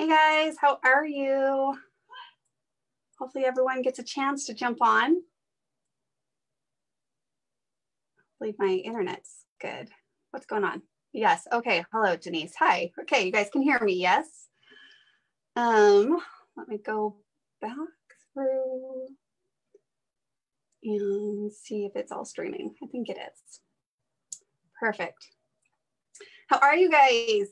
Hey guys, how are you? Hopefully everyone gets a chance to jump on. Hopefully my internet's good. What's going on? Yes, okay, hello Denise, hi. Okay, you guys can hear me, yes? Um, let me go back through and see if it's all streaming. I think it is. Perfect. How are you guys?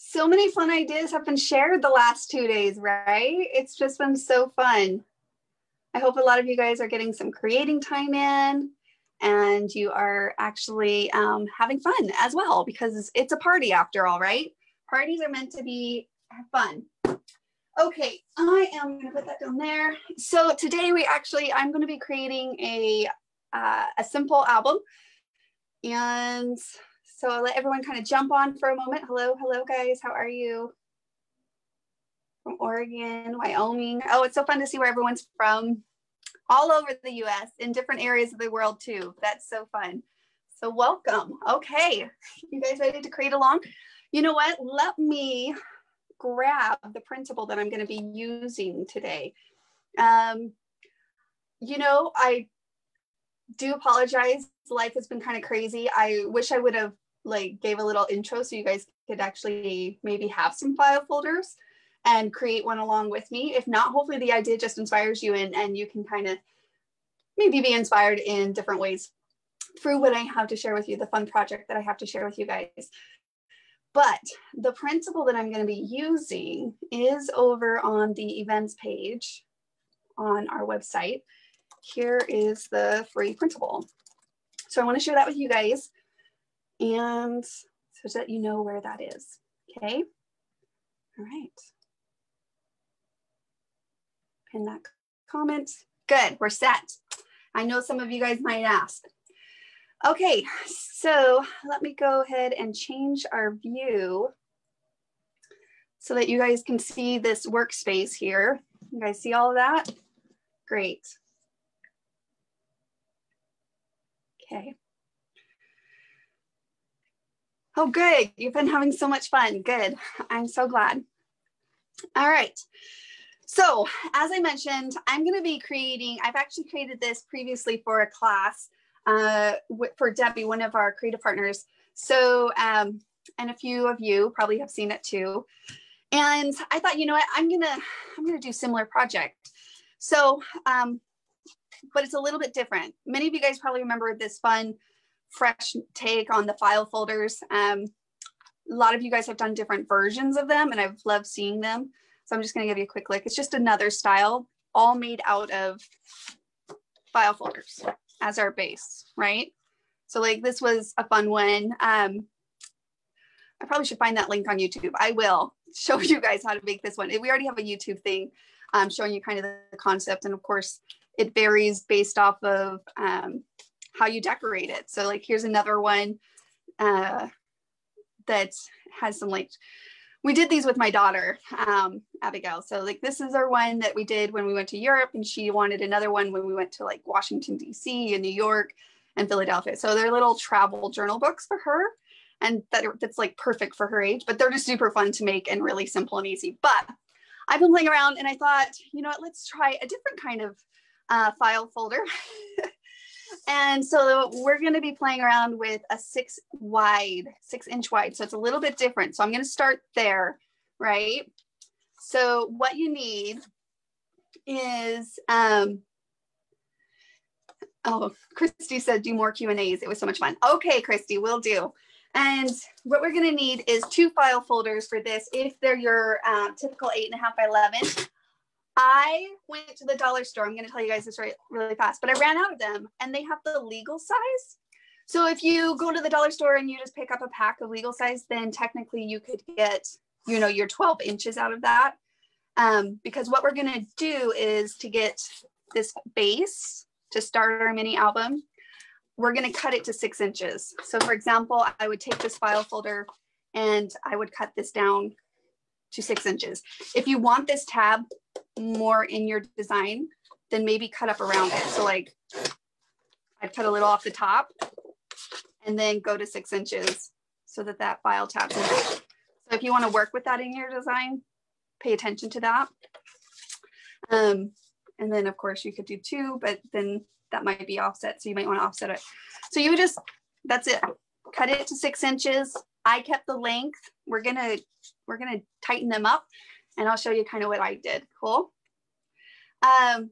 So many fun ideas have been shared the last two days, right? It's just been so fun. I hope a lot of you guys are getting some creating time in and you are actually um, having fun as well because it's a party after all, right? Parties are meant to be fun. Okay, I am gonna put that down there. So today we actually, I'm gonna be creating a, uh, a simple album. And so I'll let everyone kind of jump on for a moment. Hello, hello guys, how are you? From Oregon, Wyoming. Oh, it's so fun to see where everyone's from. All over the US, in different areas of the world too. That's so fun. So welcome. Okay, you guys ready to create along? You know what, let me grab the printable that I'm going to be using today. Um, you know, I do apologize. Life has been kind of crazy. I wish I would have like gave a little intro so you guys could actually maybe have some file folders and create one along with me. If not, hopefully the idea just inspires you and, and you can kind of maybe be inspired in different ways through what I have to share with you, the fun project that I have to share with you guys. But the principle that I'm going to be using is over on the events page on our website. Here is the free printable. So I want to share that with you guys and so that you know where that is. Okay. All right. Pin that comment. Good, we're set. I know some of you guys might ask, Okay, so let me go ahead and change our view so that you guys can see this workspace here. You guys see all of that? Great. Okay. Oh, good. You've been having so much fun. Good. I'm so glad. All right. So as I mentioned, I'm going to be creating, I've actually created this previously for a class uh, for Debbie, one of our creative partners. So, um, and a few of you probably have seen it too. And I thought, you know what, I'm gonna, I'm gonna do similar project. So, um, but it's a little bit different. Many of you guys probably remember this fun, fresh take on the file folders. Um, a lot of you guys have done different versions of them and I've loved seeing them. So I'm just gonna give you a quick look. It's just another style, all made out of file folders as our base, right? So like this was a fun one. Um, I probably should find that link on YouTube. I will show you guys how to make this one. We already have a YouTube thing um, showing you kind of the concept. And of course, it varies based off of um, how you decorate it. So like here's another one uh, that has some like we did these with my daughter, um, Abigail. So like this is our one that we did when we went to Europe and she wanted another one when we went to like Washington, DC and New York and Philadelphia. So they're little travel journal books for her and that that's like perfect for her age, but they're just super fun to make and really simple and easy. But I've been playing around and I thought, you know what, let's try a different kind of uh, file folder. And so we're going to be playing around with a six wide, six inch wide. So it's a little bit different. So I'm going to start there, right? So what you need is, um, oh, Christy said do more Q and A's. It was so much fun. Okay, Christy, we'll do. And what we're going to need is two file folders for this. If they're your um, typical eight and a half by 11, I went to the dollar store. I'm going to tell you guys this right, really fast, but I ran out of them and they have the legal size. So if you go to the dollar store and you just pick up a pack of legal size, then technically you could get, you know, your 12 inches out of that. Um, because what we're going to do is to get this base to start our mini album, we're going to cut it to six inches. So for example, I would take this file folder and I would cut this down to six inches. If you want this tab more in your design, then maybe cut up around it. So like I'd cut a little off the top and then go to six inches so that that file tabs in. So if you want to work with that in your design, pay attention to that. Um, and then of course you could do two, but then that might be offset. So you might want to offset it. So you would just, that's it. Cut it to six inches. I kept the length. We're gonna, we're gonna tighten them up and I'll show you kind of what I did. Cool. Um,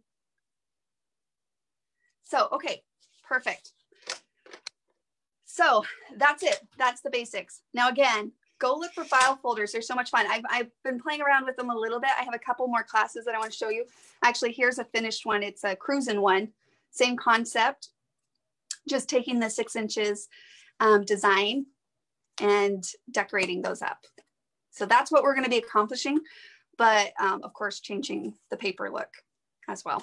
so, okay, perfect. So that's it. That's the basics. Now, again, go look for file folders. They're so much fun. I've, I've been playing around with them a little bit. I have a couple more classes that I want to show you. Actually, here's a finished one. It's a cruising one. Same concept, just taking the six inches um, design and decorating those up. So that's what we're going to be accomplishing, but um, of course, changing the paper look as well.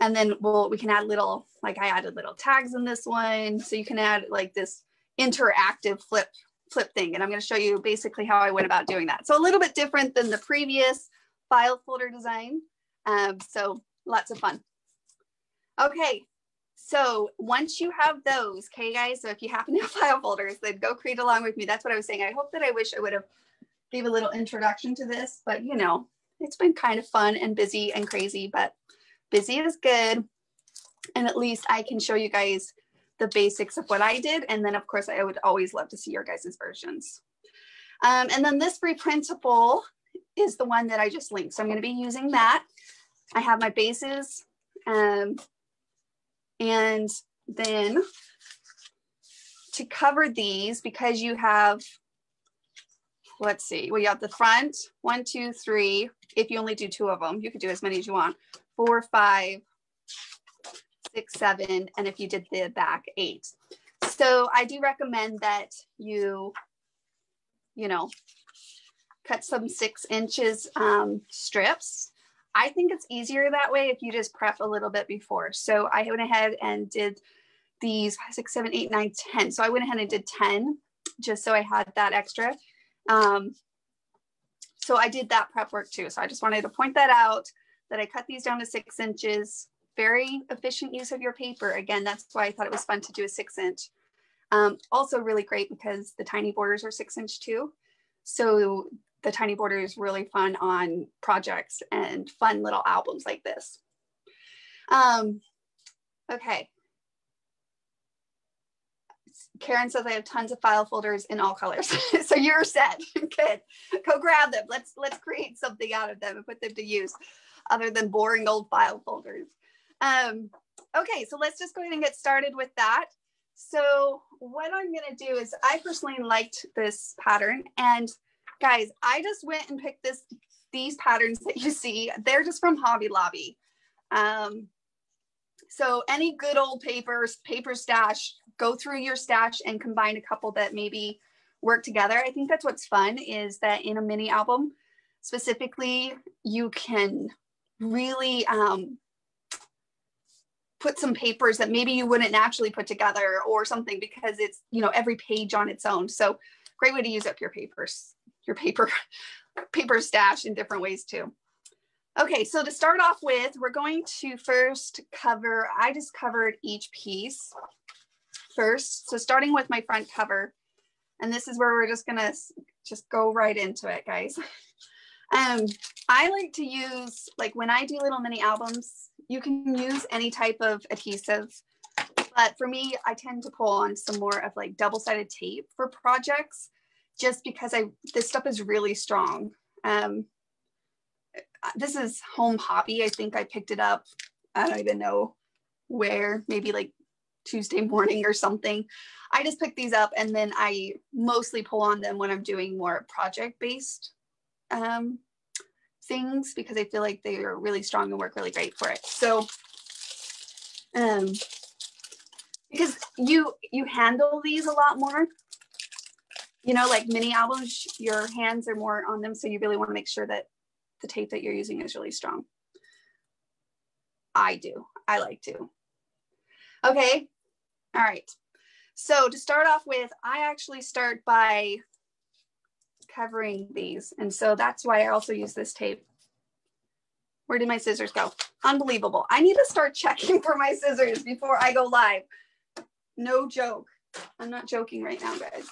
And then we'll, we can add little, like I added little tags in this one. So you can add like this interactive flip flip thing. And I'm going to show you basically how I went about doing that. So a little bit different than the previous file folder design. Um, so lots of fun. Okay, so once you have those, okay guys, so if you happen to have file folders, then go create along with me. That's what I was saying. I hope that I wish I would have gave a little introduction to this, but you know, it's been kind of fun and busy and crazy, but busy is good. And at least I can show you guys the basics of what I did. And then of course, I would always love to see your guys' versions. Um, and then this free printable is the one that I just linked. So I'm gonna be using that. I have my bases um, and then to cover these, because you have, let's see, well, you have the front, one, two, three. If you only do two of them, you could do as many as you want. Four, five, six, seven, and if you did the back, eight. So I do recommend that you, you know, cut some six inches um, strips. I think it's easier that way if you just prep a little bit before. So I went ahead and did these five, six, seven, eight, nine, 10. So I went ahead and did 10 just so I had that extra. Um, so I did that prep work too. So I just wanted to point that out that I cut these down to six inches very efficient use of your paper. Again, that's why I thought it was fun to do a six inch. Um, also really great because the tiny borders are six inch too. So the tiny border is really fun on projects and fun little albums like this. Um, okay. Karen says I have tons of file folders in all colors. so you're set. Good. Go grab them. Let's let's create something out of them and put them to use other than boring old file folders. Um, okay, so let's just go ahead and get started with that. So what I'm gonna do is I personally liked this pattern and guys, I just went and picked this these patterns that you see. They're just from Hobby Lobby. Um, so any good old papers, paper stash, go through your stash and combine a couple that maybe work together. I think that's what's fun is that in a mini album specifically, you can really um, put some papers that maybe you wouldn't naturally put together or something because it's, you know, every page on its own. So great way to use up your papers, your paper, paper stash in different ways too. Okay, so to start off with, we're going to first cover, I just covered each piece first. So starting with my front cover, and this is where we're just gonna just go right into it, guys. Um, I like to use, like when I do little mini albums, you can use any type of adhesive, but for me, I tend to pull on some more of like double-sided tape for projects, just because I this stuff is really strong. Um, this is Home Hobby. I think I picked it up. I don't even know where, maybe like Tuesday morning or something. I just pick these up and then I mostly pull on them when I'm doing more project-based um, things because I feel like they are really strong and work really great for it. So, um, because you you handle these a lot more, you know, like mini albums, your hands are more on them, so you really want to make sure that the tape that you're using is really strong. I do. I like to. Okay. All right. So to start off with, I actually start by covering these. And so that's why I also use this tape. Where did my scissors go? Unbelievable. I need to start checking for my scissors before I go live. No joke. I'm not joking right now, guys.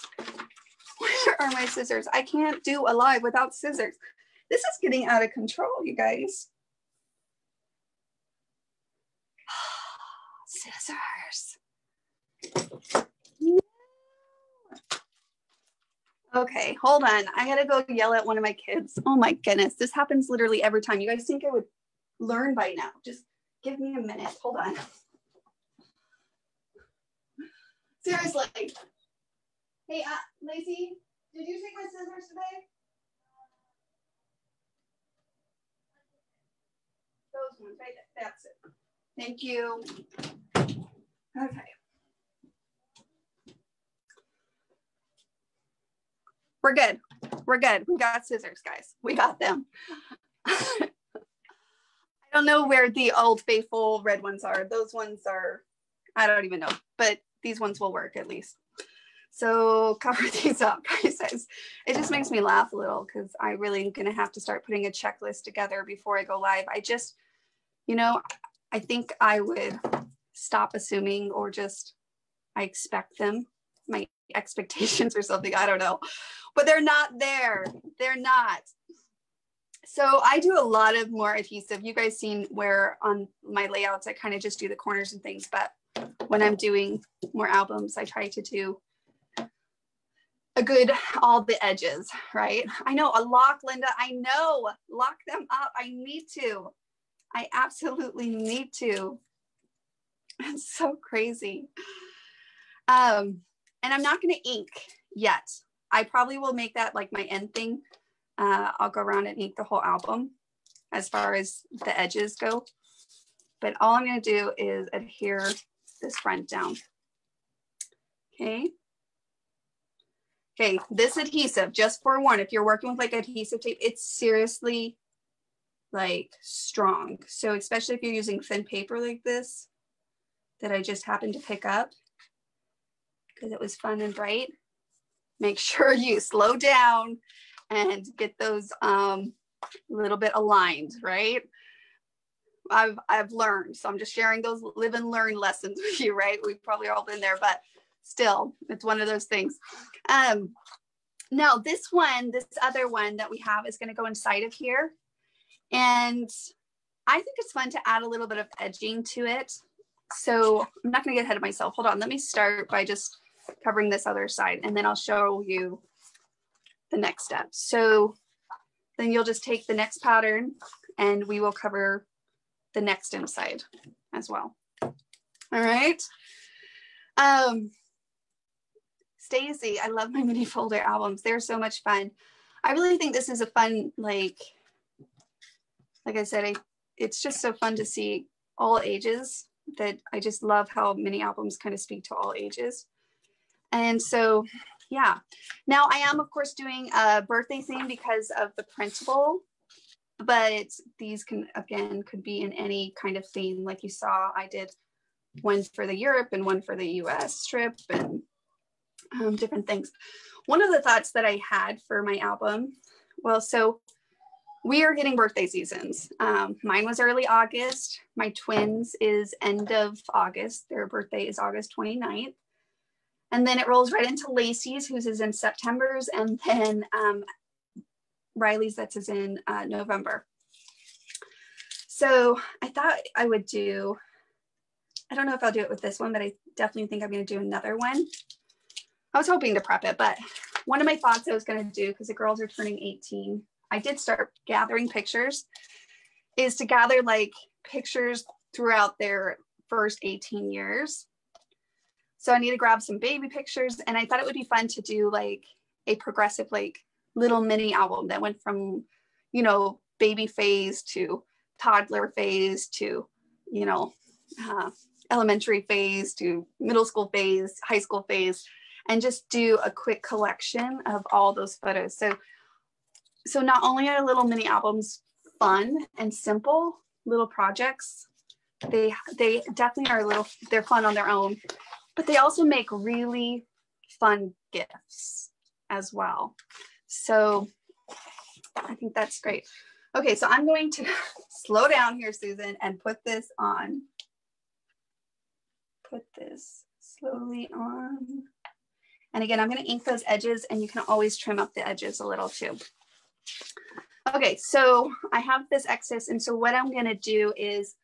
Where are my scissors? I can't do a live without scissors. This is getting out of control, you guys. Scissors. Okay, hold on. I gotta go yell at one of my kids. Oh my goodness, this happens literally every time. You guys think I would learn by now? Just give me a minute. Hold on. Seriously. Hey, uh, Lacey, did you take my scissors today? Those ones, right? That's it. Thank you. Okay. We're good. We're good. We got scissors, guys. We got them. I don't know where the old faithful red ones are. Those ones are, I don't even know, but these ones will work at least. So cover these up, guys. It just makes me laugh a little because I really am gonna have to start putting a checklist together before I go live. I just, you know, I think I would stop assuming or just I expect them, my expectations or something. I don't know, but they're not there. They're not. So I do a lot of more adhesive. You guys seen where on my layouts, I kind of just do the corners and things, but when I'm doing more albums, I try to do a good all the edges, right? I know a lock, Linda. I know. Lock them up. I need to. I absolutely need to. It's so crazy. Um, and I'm not going to ink yet. I probably will make that like my end thing. Uh, I'll go around and ink the whole album as far as the edges go. But all I'm going to do is adhere this front down. Okay. Okay, this adhesive, just for one, if you're working with like adhesive tape, it's seriously like strong. So especially if you're using thin paper like this, that I just happened to pick up because it was fun and bright, make sure you slow down and get those um, a little bit aligned, right? I've, I've learned, so I'm just sharing those live and learn lessons with you, right? We've probably all been there, but still, it's one of those things. Um, now this one, this other one that we have is gonna go inside of here. And I think it's fun to add a little bit of edging to it. So I'm not gonna get ahead of myself. Hold on, let me start by just covering this other side and then I'll show you the next step. So then you'll just take the next pattern and we will cover the next inside as well. All right. Um, Stacy, I love my mini folder albums. They're so much fun. I really think this is a fun, like, like I said, I, it's just so fun to see all ages that I just love how mini albums kind of speak to all ages. And so, yeah. Now I am, of course, doing a birthday theme because of the printable, but these can, again, could be in any kind of theme. Like you saw, I did one for the Europe and one for the US trip and um, different things. One of the thoughts that I had for my album, well, so we are getting birthday seasons. Um, mine was early August. My twins is end of August. Their birthday is August 29th. And then it rolls right into Lacey's, whose is in September's, and then um, Riley's, that's is in uh, November. So I thought I would do, I don't know if I'll do it with this one, but I definitely think I'm going to do another one. I was hoping to prep it, but one of my thoughts I was going to do because the girls are turning 18, I did start gathering pictures, is to gather like pictures throughout their first 18 years. So I need to grab some baby pictures, and I thought it would be fun to do like a progressive, like little mini album that went from, you know, baby phase to toddler phase to, you know, uh, elementary phase to middle school phase, high school phase and just do a quick collection of all those photos. So, so not only are little mini albums fun and simple little projects, they they definitely are a little they're fun on their own, but they also make really fun gifts as well. So I think that's great. Okay, so I'm going to slow down here, Susan, and put this on. Put this slowly on. And again, I'm going to ink those edges and you can always trim up the edges a little too. Okay, so I have this excess. And so what I'm gonna do is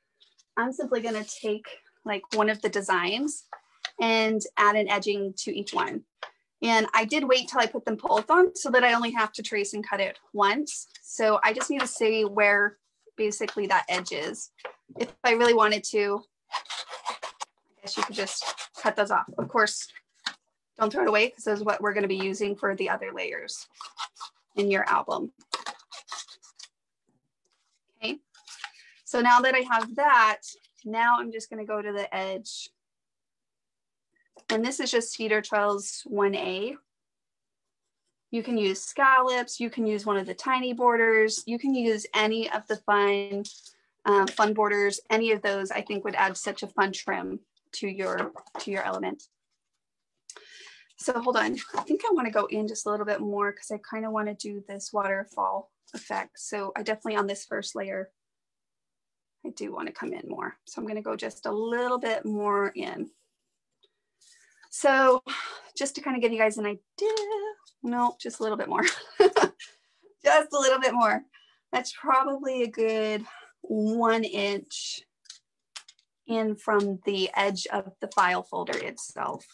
I'm simply gonna take like one of the designs and add an edging to each one. And I did wait till I put them both on so that I only have to trace and cut it once. So I just need to see where basically that edge is. If I really wanted to, I guess you could just cut those off. Of course, don't throw it away because this is what we're going to be using for the other layers in your album. Okay, so now that I have that, now I'm just going to go to the edge. And this is just Cedar Trails 1A. You can use scallops, you can use one of the tiny borders, you can use any of the fun, uh, fun borders, any of those I think would add such a fun trim to your, to your element. So hold on, I think I wanna go in just a little bit more because I kind of want to do this waterfall effect. So I definitely on this first layer, I do want to come in more. So I'm going to go just a little bit more in. So just to kind of give you guys an idea, no, just a little bit more, just a little bit more. That's probably a good one inch in from the edge of the file folder itself.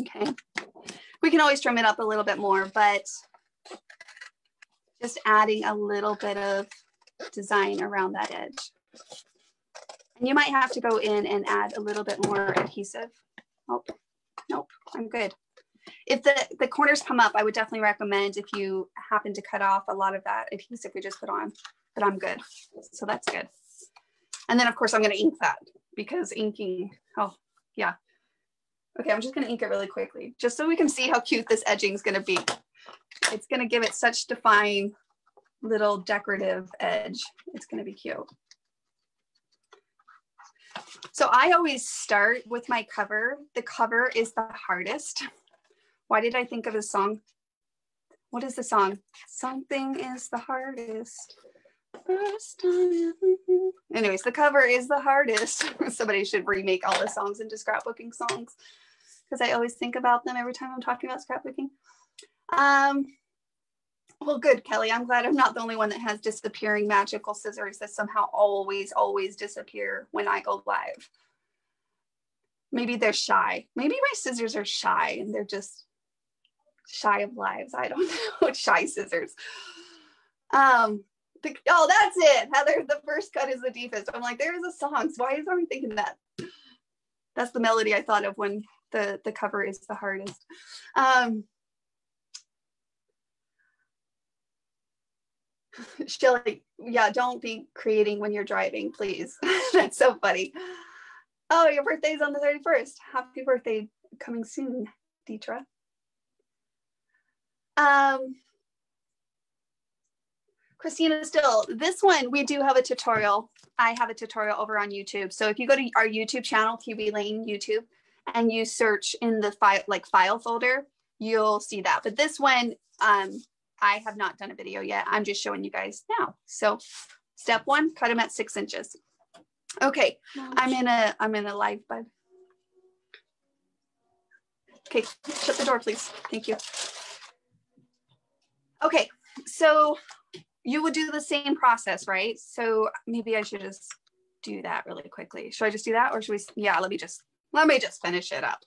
Okay, we can always trim it up a little bit more, but just adding a little bit of design around that edge. And you might have to go in and add a little bit more adhesive. Oh, nope, I'm good. If the, the corners come up, I would definitely recommend if you happen to cut off a lot of that adhesive we just put on, but I'm good. So that's good. And then of course I'm gonna ink that because inking, oh yeah. Okay, I'm just gonna ink it really quickly, just so we can see how cute this edging is gonna be. It's gonna give it such define little decorative edge. It's gonna be cute. So I always start with my cover. The cover is the hardest. Why did I think of a song? What is the song? Something is the hardest. Anyways, the cover is the hardest. Somebody should remake all the songs into scrapbooking songs because I always think about them every time I'm talking about scrapbooking. Um, well, good, Kelly. I'm glad I'm not the only one that has disappearing magical scissors that somehow always, always disappear when I go live. Maybe they're shy. Maybe my scissors are shy and they're just shy of lives. I don't know. shy scissors. Um, the, oh, that's it. Heather, the first cut is the deepest. I'm like, there is a song. So why is everyone thinking that? That's the melody I thought of when the, the cover is the hardest. Um, Shelly, yeah, don't be creating when you're driving, please. That's so funny. Oh, your birthday's on the 31st. Happy birthday coming soon, Deetra. Um, Christina Still, this one, we do have a tutorial. I have a tutorial over on YouTube. So if you go to our YouTube channel, Kiwi Lane YouTube, and you search in the file, like file folder, you'll see that. But this one, um, I have not done a video yet. I'm just showing you guys now. So step one, cut them at six inches. Okay, I'm in a, I'm in a live bud. Okay, shut the door, please. Thank you. Okay, so you would do the same process, right? So maybe I should just do that really quickly. Should I just do that or should we, yeah, let me just, let me just finish it up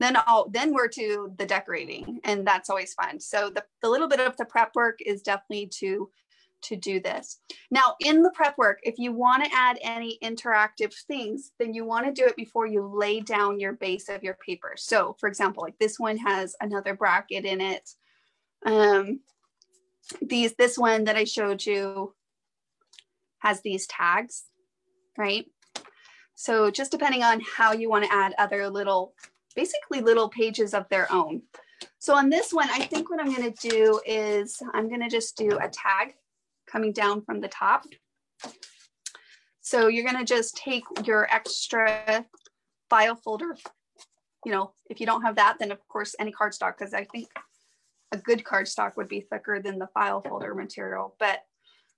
then I'll then we're to the decorating and that's always fun. So the, the little bit of the prep work is definitely to to do this. Now in the prep work, if you want to add any interactive things, then you want to do it before you lay down your base of your paper. So for example, like this one has another bracket in it. Um, these, this one that I showed you has these tags, right? So just depending on how you want to add other little basically little pages of their own. So on this one, I think what I'm gonna do is I'm gonna just do a tag coming down from the top. So you're gonna just take your extra file folder. You know, if you don't have that, then of course any cardstock, because I think a good cardstock would be thicker than the file folder material. But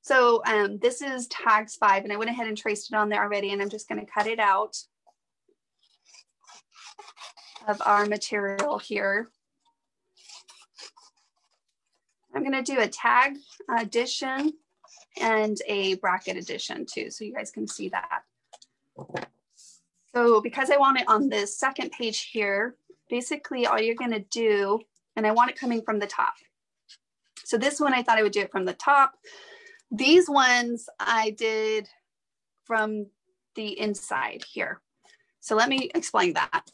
so um, this is tags five and I went ahead and traced it on there already and I'm just gonna cut it out of our material here. I'm gonna do a tag addition and a bracket addition too, so you guys can see that. So because I want it on this second page here, basically all you're gonna do, and I want it coming from the top. So this one, I thought I would do it from the top. These ones I did from the inside here. So let me explain that.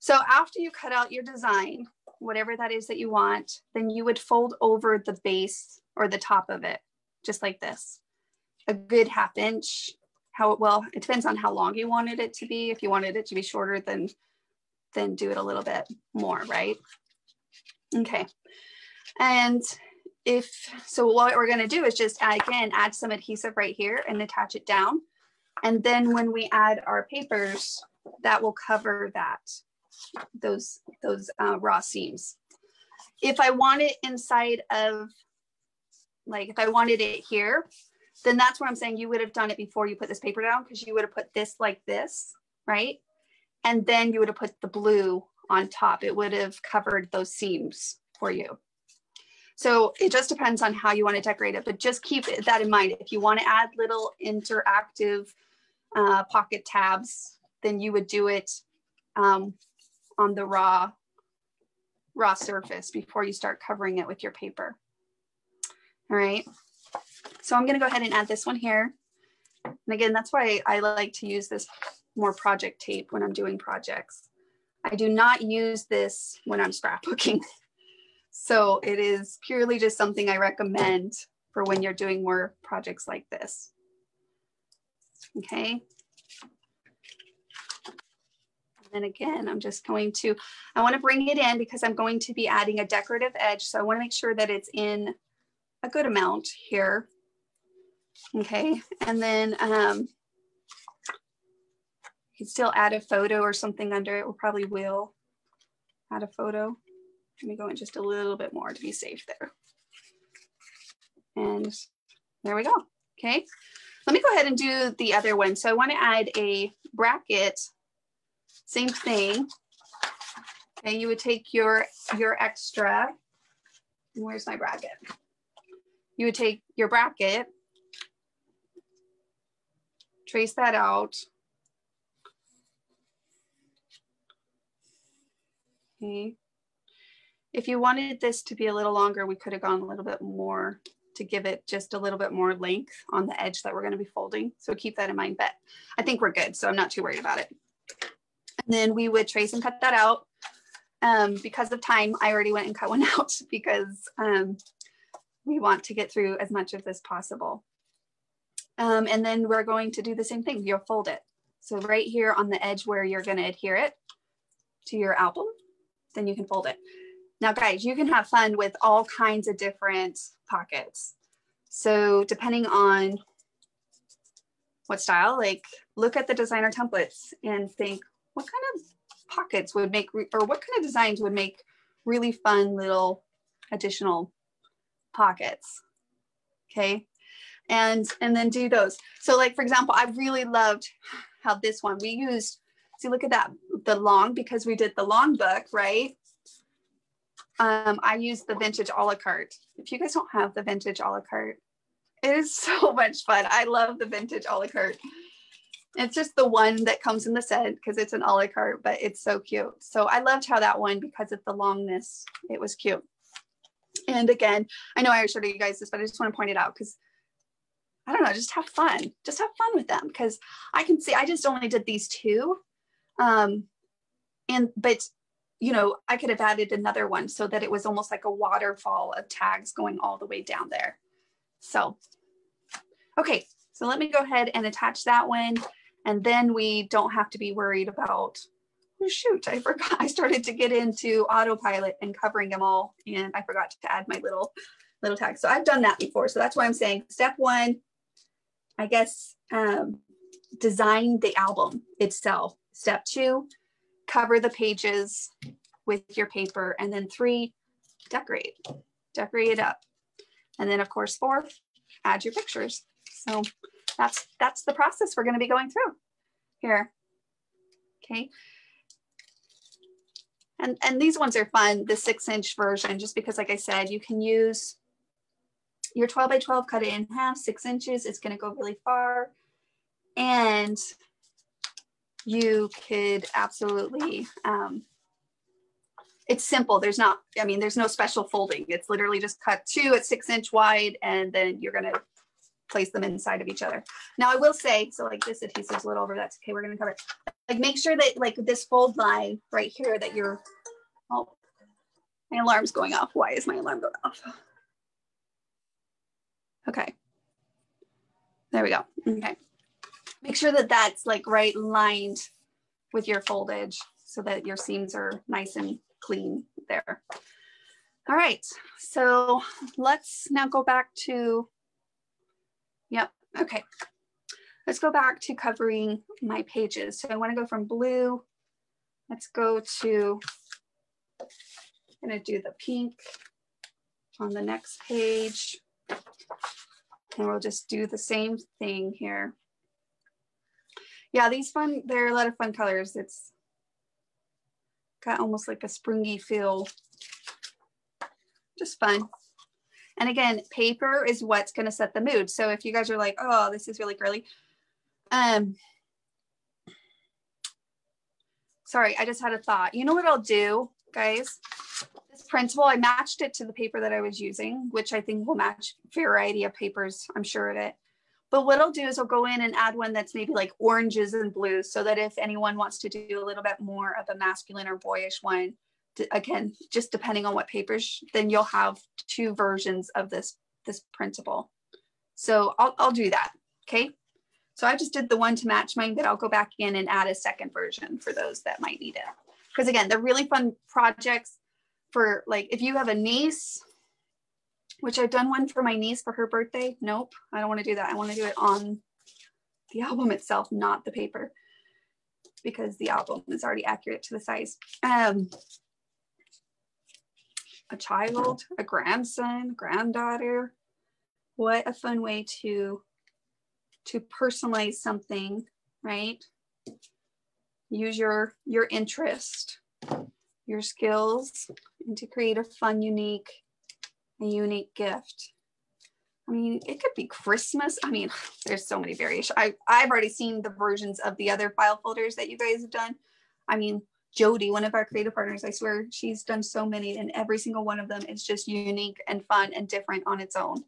So after you cut out your design, whatever that is that you want, then you would fold over the base or the top of it, just like this. A good half inch, how well, it depends on how long you wanted it to be. If you wanted it to be shorter, then, then do it a little bit more, right? Okay. And if, so what we're gonna do is just add, again, add some adhesive right here and attach it down. And then when we add our papers, that will cover that those those uh, raw seams. If I want it inside of, like if I wanted it here, then that's where I'm saying you would have done it before you put this paper down because you would have put this like this, right? And then you would have put the blue on top. It would have covered those seams for you. So it just depends on how you want to decorate it, but just keep that in mind. If you want to add little interactive uh, pocket tabs, then you would do it um, on the raw, raw surface before you start covering it with your paper. All right, so I'm gonna go ahead and add this one here. And again, that's why I like to use this more project tape when I'm doing projects. I do not use this when I'm scrapbooking. So it is purely just something I recommend for when you're doing more projects like this. Okay, and then again, I'm just going to, I want to bring it in because I'm going to be adding a decorative edge. So I want to make sure that it's in a good amount here. Okay, and then um, you can still add a photo or something under it. We probably will add a photo. Let me go in just a little bit more to be safe there. And there we go. Okay, let me go ahead and do the other one. So I want to add a bracket same thing. Okay, you would take your, your extra, where's my bracket? You would take your bracket, trace that out. Okay. If you wanted this to be a little longer, we could have gone a little bit more to give it just a little bit more length on the edge that we're going to be folding. So keep that in mind, but I think we're good. So I'm not too worried about it. And then we would trace and cut that out. Um, because of time, I already went and cut one out because um, we want to get through as much of this possible. Um, and then we're going to do the same thing. You'll fold it. So right here on the edge where you're going to adhere it to your album, then you can fold it. Now, guys, you can have fun with all kinds of different pockets. So depending on what style, like look at the designer templates and think, what kind of pockets would make, or what kind of designs would make really fun little additional pockets? Okay. And, and then do those. So like, for example, I really loved how this one, we used, see, look at that, the long, because we did the long book, right? Um, I use the vintage a la carte. If you guys don't have the vintage a la carte, it is so much fun. I love the vintage a la carte. It's just the one that comes in the set because it's an a la carte, but it's so cute. So I loved how that one, because of the longness, it was cute. And again, I know I showed you guys this, but I just want to point it out because I don't know, just have fun. Just have fun with them because I can see I just only did these two. Um, and but you know, I could have added another one so that it was almost like a waterfall of tags going all the way down there. So, okay, so let me go ahead and attach that one. And then we don't have to be worried about, oh shoot, I forgot. I started to get into autopilot and covering them all. And I forgot to add my little, little tags. So I've done that before. So that's why I'm saying step one, I guess, um, design the album itself. Step two, cover the pages with your paper. And then three, decorate, decorate it up. And then of course, fourth, add your pictures. So that's that's the process we're going to be going through here. Okay. And, and these ones are fun, the six inch version, just because like I said, you can use your 12 by 12, cut it in half, six inches. It's going to go really far. And you could absolutely, um, it's simple. There's not, I mean, there's no special folding. It's literally just cut two at six inch wide, and then you're going to place them inside of each other. Now I will say, so like this adhesive's a little over, that's okay, we're gonna cover it. Like make sure that like this fold line right here that you're, oh, my alarm's going off. Why is my alarm going off? Okay. There we go. Okay. Make sure that that's like right lined with your foldage so that your seams are nice and clean there. All right, so let's now go back to, yep, okay. Let's go back to covering my pages. So I wanna go from blue, let's go to, I'm gonna do the pink on the next page. And we'll just do the same thing here. Yeah, these fun, they're a lot of fun colors. It's got almost like a springy feel. Just fun. And again, paper is what's going to set the mood. So if you guys are like, oh, this is really girly. Um, sorry, I just had a thought. You know what I'll do, guys? This printable. I matched it to the paper that I was using, which I think will match variety of papers, I'm sure of it. But what I'll do is I'll go in and add one that's maybe like oranges and blues so that if anyone wants to do a little bit more of a masculine or boyish one, again, just depending on what papers, then you'll have two versions of this, this printable. So I'll, I'll do that, okay? So I just did the one to match mine, but I'll go back in and add a second version for those that might need it. Because again, they're really fun projects for like if you have a niece which I've done one for my niece for her birthday. Nope, I don't want to do that. I want to do it on the album itself, not the paper, because the album is already accurate to the size. Um, a child, a grandson, granddaughter. What a fun way to to personalize something, right? Use your your interest your skills and to create a fun, unique, a unique gift. I mean, it could be Christmas. I mean, there's so many variations. I, I've already seen the versions of the other file folders that you guys have done. I mean, Jody, one of our creative partners, I swear she's done so many and every single one of them is just unique and fun and different on its own.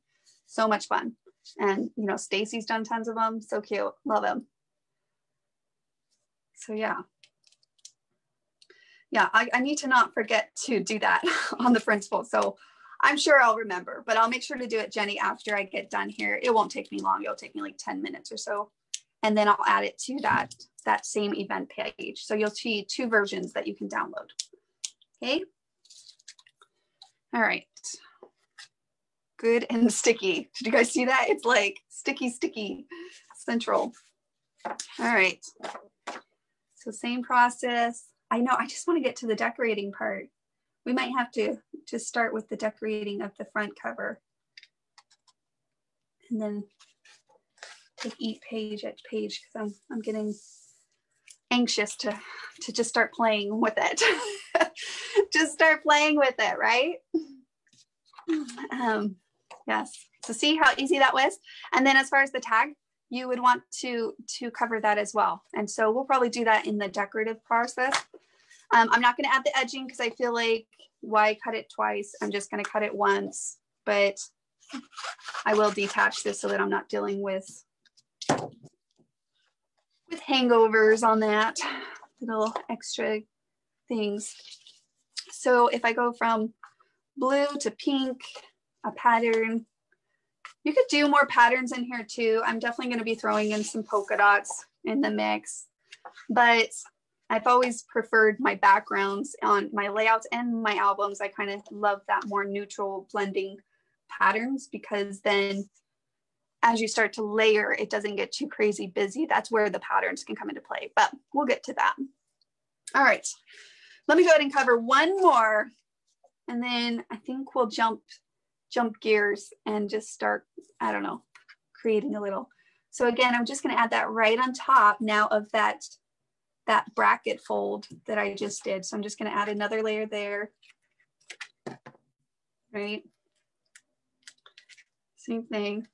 So much fun. And, you know, Stacy's done tons of them. So cute. Love them. So yeah, yeah, I, I need to not forget to do that on the principal. So I'm sure I'll remember, but I'll make sure to do it, Jenny, after I get done here. It won't take me long. It'll take me like 10 minutes or so. And then I'll add it to that, that same event page. So you'll see two versions that you can download. Okay. All right. Good and sticky. Did you guys see that? It's like sticky, sticky central. All right. So same process. I know, I just want to get to the decorating part. We might have to to start with the decorating of the front cover. And then take each page at page because I'm, I'm getting anxious to, to just start playing with it. just start playing with it, right? Um, yes. So see how easy that was? And then as far as the tag, you would want to, to cover that as well. And so we'll probably do that in the decorative process. Um, I'm not gonna add the edging because I feel like why cut it twice? I'm just gonna cut it once, but I will detach this so that I'm not dealing with with hangovers on that little extra things. So if I go from blue to pink, a pattern, you could do more patterns in here too. I'm definitely going to be throwing in some polka dots in the mix, but I've always preferred my backgrounds on my layouts and my albums. I kind of love that more neutral blending patterns because then as you start to layer, it doesn't get too crazy busy. That's where the patterns can come into play, but we'll get to that. All right, let me go ahead and cover one more and then I think we'll jump jump gears and just start, I don't know, creating a little. So again, I'm just gonna add that right on top now of that, that bracket fold that I just did. So I'm just gonna add another layer there, right? Same thing.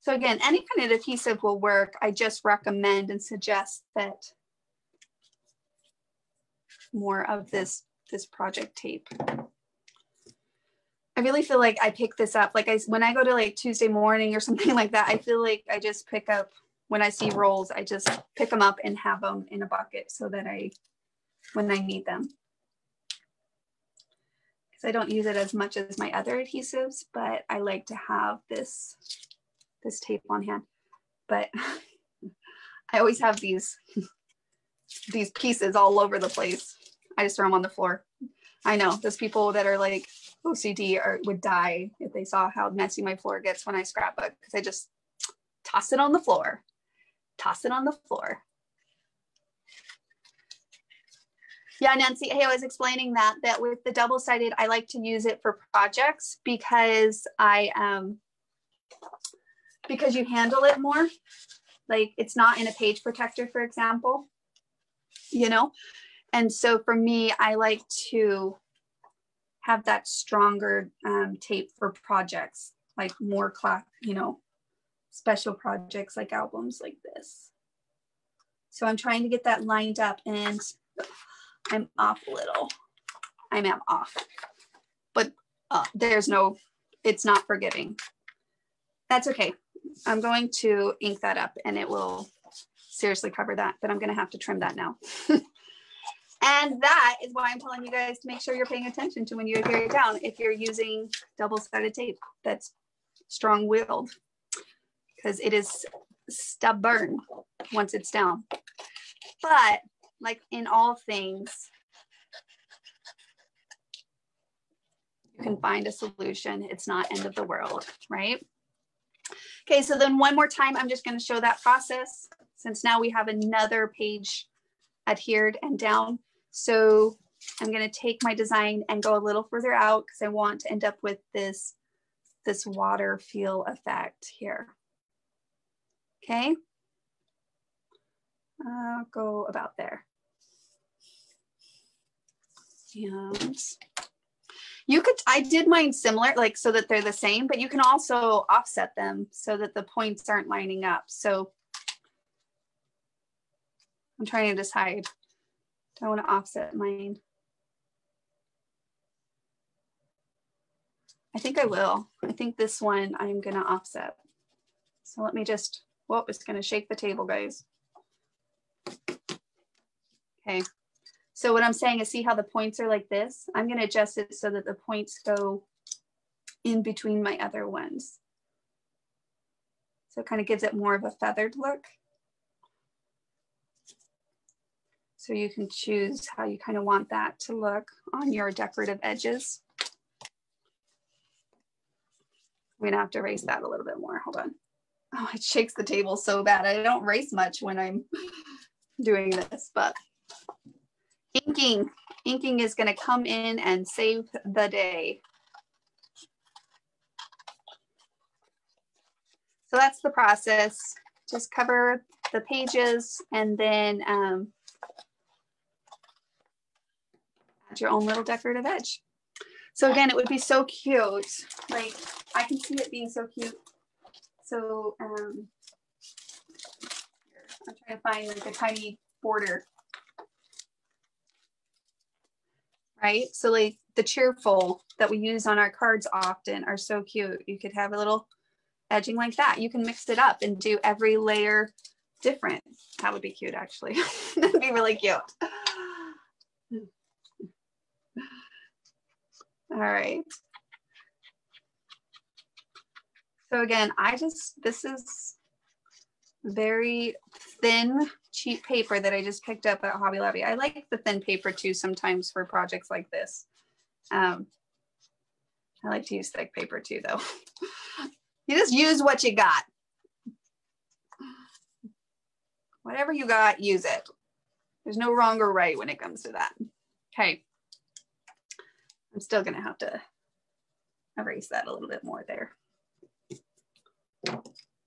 So again, any kind of adhesive will work. I just recommend and suggest that more of this, this project tape. I really feel like I pick this up. Like I, when I go to like Tuesday morning or something like that, I feel like I just pick up when I see rolls, I just pick them up and have them in a bucket so that I, when I need them. Because I don't use it as much as my other adhesives, but I like to have this, this tape on hand. But I always have these, these pieces all over the place. I just throw them on the floor. I know those people that are like OCD or would die if they saw how messy my floor gets when I scrapbook because I just toss it on the floor toss it on the floor. Yeah, Nancy, hey, I was explaining that, that with the double-sided, I like to use it for projects because I, um, because you handle it more. Like it's not in a page protector, for example, you know? And so for me, I like to have that stronger um, tape for projects, like more class, you know, special projects like albums like this. So I'm trying to get that lined up and I'm off a little. I am off, but uh, there's no, it's not forgiving. That's okay. I'm going to ink that up and it will seriously cover that, but I'm gonna have to trim that now. and that is why I'm telling you guys to make sure you're paying attention to when you adhere it down if you're using double-sided tape that's strong-willed because it is stubborn once it's down. But like in all things, you can find a solution. It's not end of the world, right? Okay, so then one more time, I'm just gonna show that process since now we have another page adhered and down. So I'm gonna take my design and go a little further out because I want to end up with this, this water feel effect here okay? I'll go about there. And you could, I did mine similar, like so that they're the same, but you can also offset them so that the points aren't lining up. So I'm trying to decide, do I want to offset mine? I think I will. I think this one I'm going to offset. So let me just Whoa, it's gonna shake the table, guys. Okay, so what I'm saying is see how the points are like this? I'm gonna adjust it so that the points go in between my other ones. So it kind of gives it more of a feathered look. So you can choose how you kind of want that to look on your decorative edges. We're gonna have to erase that a little bit more, hold on oh, it shakes the table so bad. I don't race much when I'm doing this, but inking, inking is gonna come in and save the day. So that's the process. Just cover the pages and then um, add your own little decorative edge. So again, it would be so cute. Like I can see it being so cute so um, I'm trying to find like a tiny border. Right, so like the cheerful that we use on our cards often are so cute. You could have a little edging like that. You can mix it up and do every layer different. That would be cute actually. That'd be really cute. All right. So again, I just, this is very thin, cheap paper that I just picked up at Hobby Lobby. I like the thin paper too sometimes for projects like this. Um, I like to use thick paper too though. you just use what you got. Whatever you got, use it. There's no wrong or right when it comes to that. Okay. I'm still gonna have to erase that a little bit more there.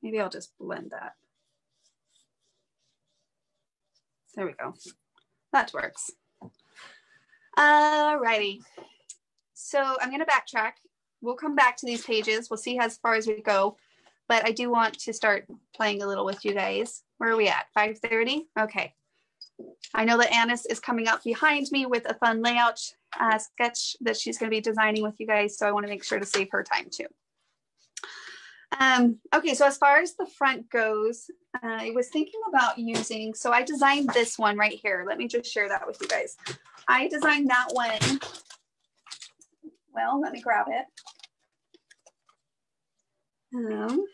Maybe I'll just blend that. There we go. That works. Alrighty. So I'm going to backtrack we'll come back to these pages. We'll see as far as we go, but I do want to start playing a little with you guys. Where are we at? 5.30? Okay. I know that Annis is coming up behind me with a fun layout uh, sketch that she's going to be designing with you guys. So I want to make sure to save her time too. Um, okay, so as far as the front goes, uh, I was thinking about using, so I designed this one right here. Let me just share that with you guys. I designed that one. Well, let me grab it. Um,